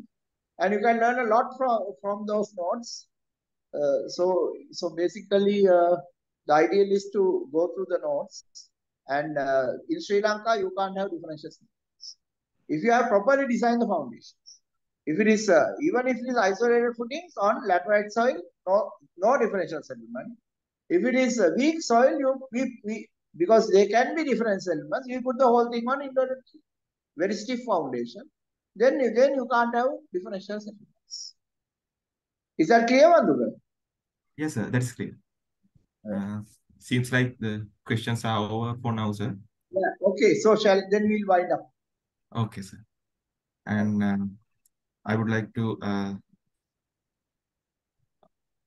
and you can learn a lot from from those notes. Uh, so, so basically, uh, the ideal is to go through the notes. And uh, in Sri Lanka, you can't have differential. If you have properly designed the foundations, if it is uh, even if it is isolated footings on laterite soil, no no differential settlement. If it is a weak soil, you we, we because they can be different settlements, you put the whole thing on inverted very stiff foundation. Then again you can't have differential settlements. Is that clear, Vanduga? Yes, sir. That's clear. Uh, seems like the questions are over for now, sir. Yeah. Okay. So shall then we'll wind up. Okay, sir. And um, I would like to. Uh,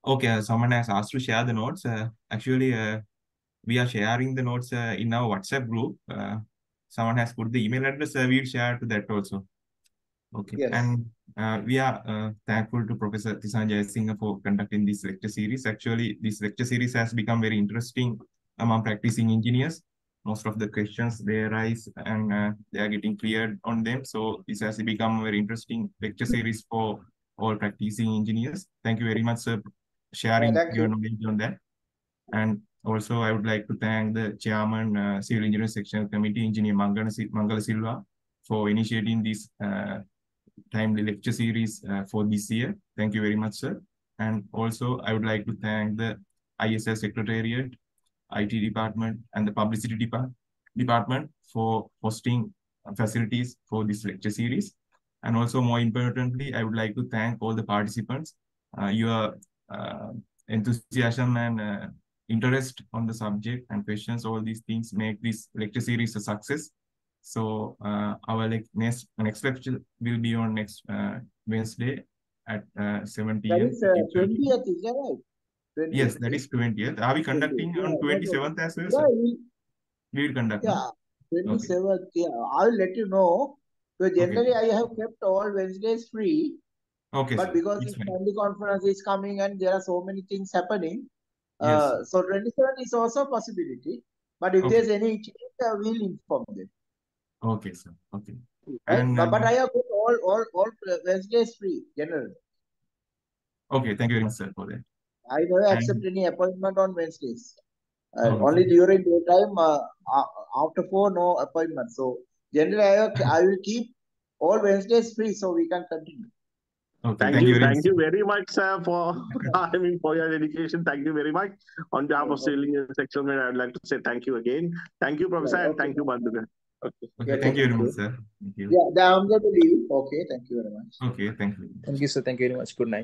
okay, uh, someone has asked to share the notes. Uh, actually, uh, we are sharing the notes uh, in our WhatsApp group. Uh, someone has put the email address. Uh, we'll share to that also. Okay. Yes. And uh, we are uh, thankful to Professor Thishan Jayasinghe for conducting this lecture series. Actually, this lecture series has become very interesting among practicing engineers. Most of the questions they arise and uh, they are getting cleared on them. So this has become a very interesting lecture series for all practicing engineers. Thank you very much, sir, for sharing thank your you. knowledge on that. And also, I would like to thank the chairman, uh, Civil Engineering Section Committee, Engineer Mangala, Mangala Silva, for initiating this uh, timely lecture series uh, for this year. Thank you very much, sir. And also, I would like to thank the IESL Secretariat, IT Department, and the Publicity Depart Department for hosting facilities for this lecture series. And also, more importantly, I would like to thank all the participants. Uh, your uh, enthusiasm and uh, interest on the subject and questions, all these things make this lecture series a success. So uh, our like next next lecture will be on next uh, Wednesday at uh, 7 That p.m. is uh, 20th, is that right? 20th. Yes, that is 20th. Are we conducting Yeah, on 27th as well? Yeah, we- We will conduct. yeah, 27th, yeah, I will let you know. So generally, I have kept all Wednesdays free, Okay, but sir. because It's fine. family conference is coming and there are so many things happening, Yes. uh, so 27th is also a possibility. But if Okay. there's any change, I will inform them. Okay, sir. Okay. And But, but uh, I have all, all, all Wednesdays free, generally. okay, thank you very much, sir, for that. I never And- accept any appointment on Wednesdays. Uh, Okay. only during daytime, uh, after four, no appointment. So generally, I, I will keep all Wednesdays free so we can continue. Okay, Thank, thank you, you very thank much. you very much, sir, for I mean for your dedication. Thank you very much. On behalf of Civil Section, I would like to say thank you again. Thank you, Professor, and thank you, Madhuka. Okay. Okay, Yeah, thank you very much, sir. Thank you. Yeah, I'm going to leave. Okay, thank you very much. Okay, thank you. Thank you, sir. Thank you very much. Good night.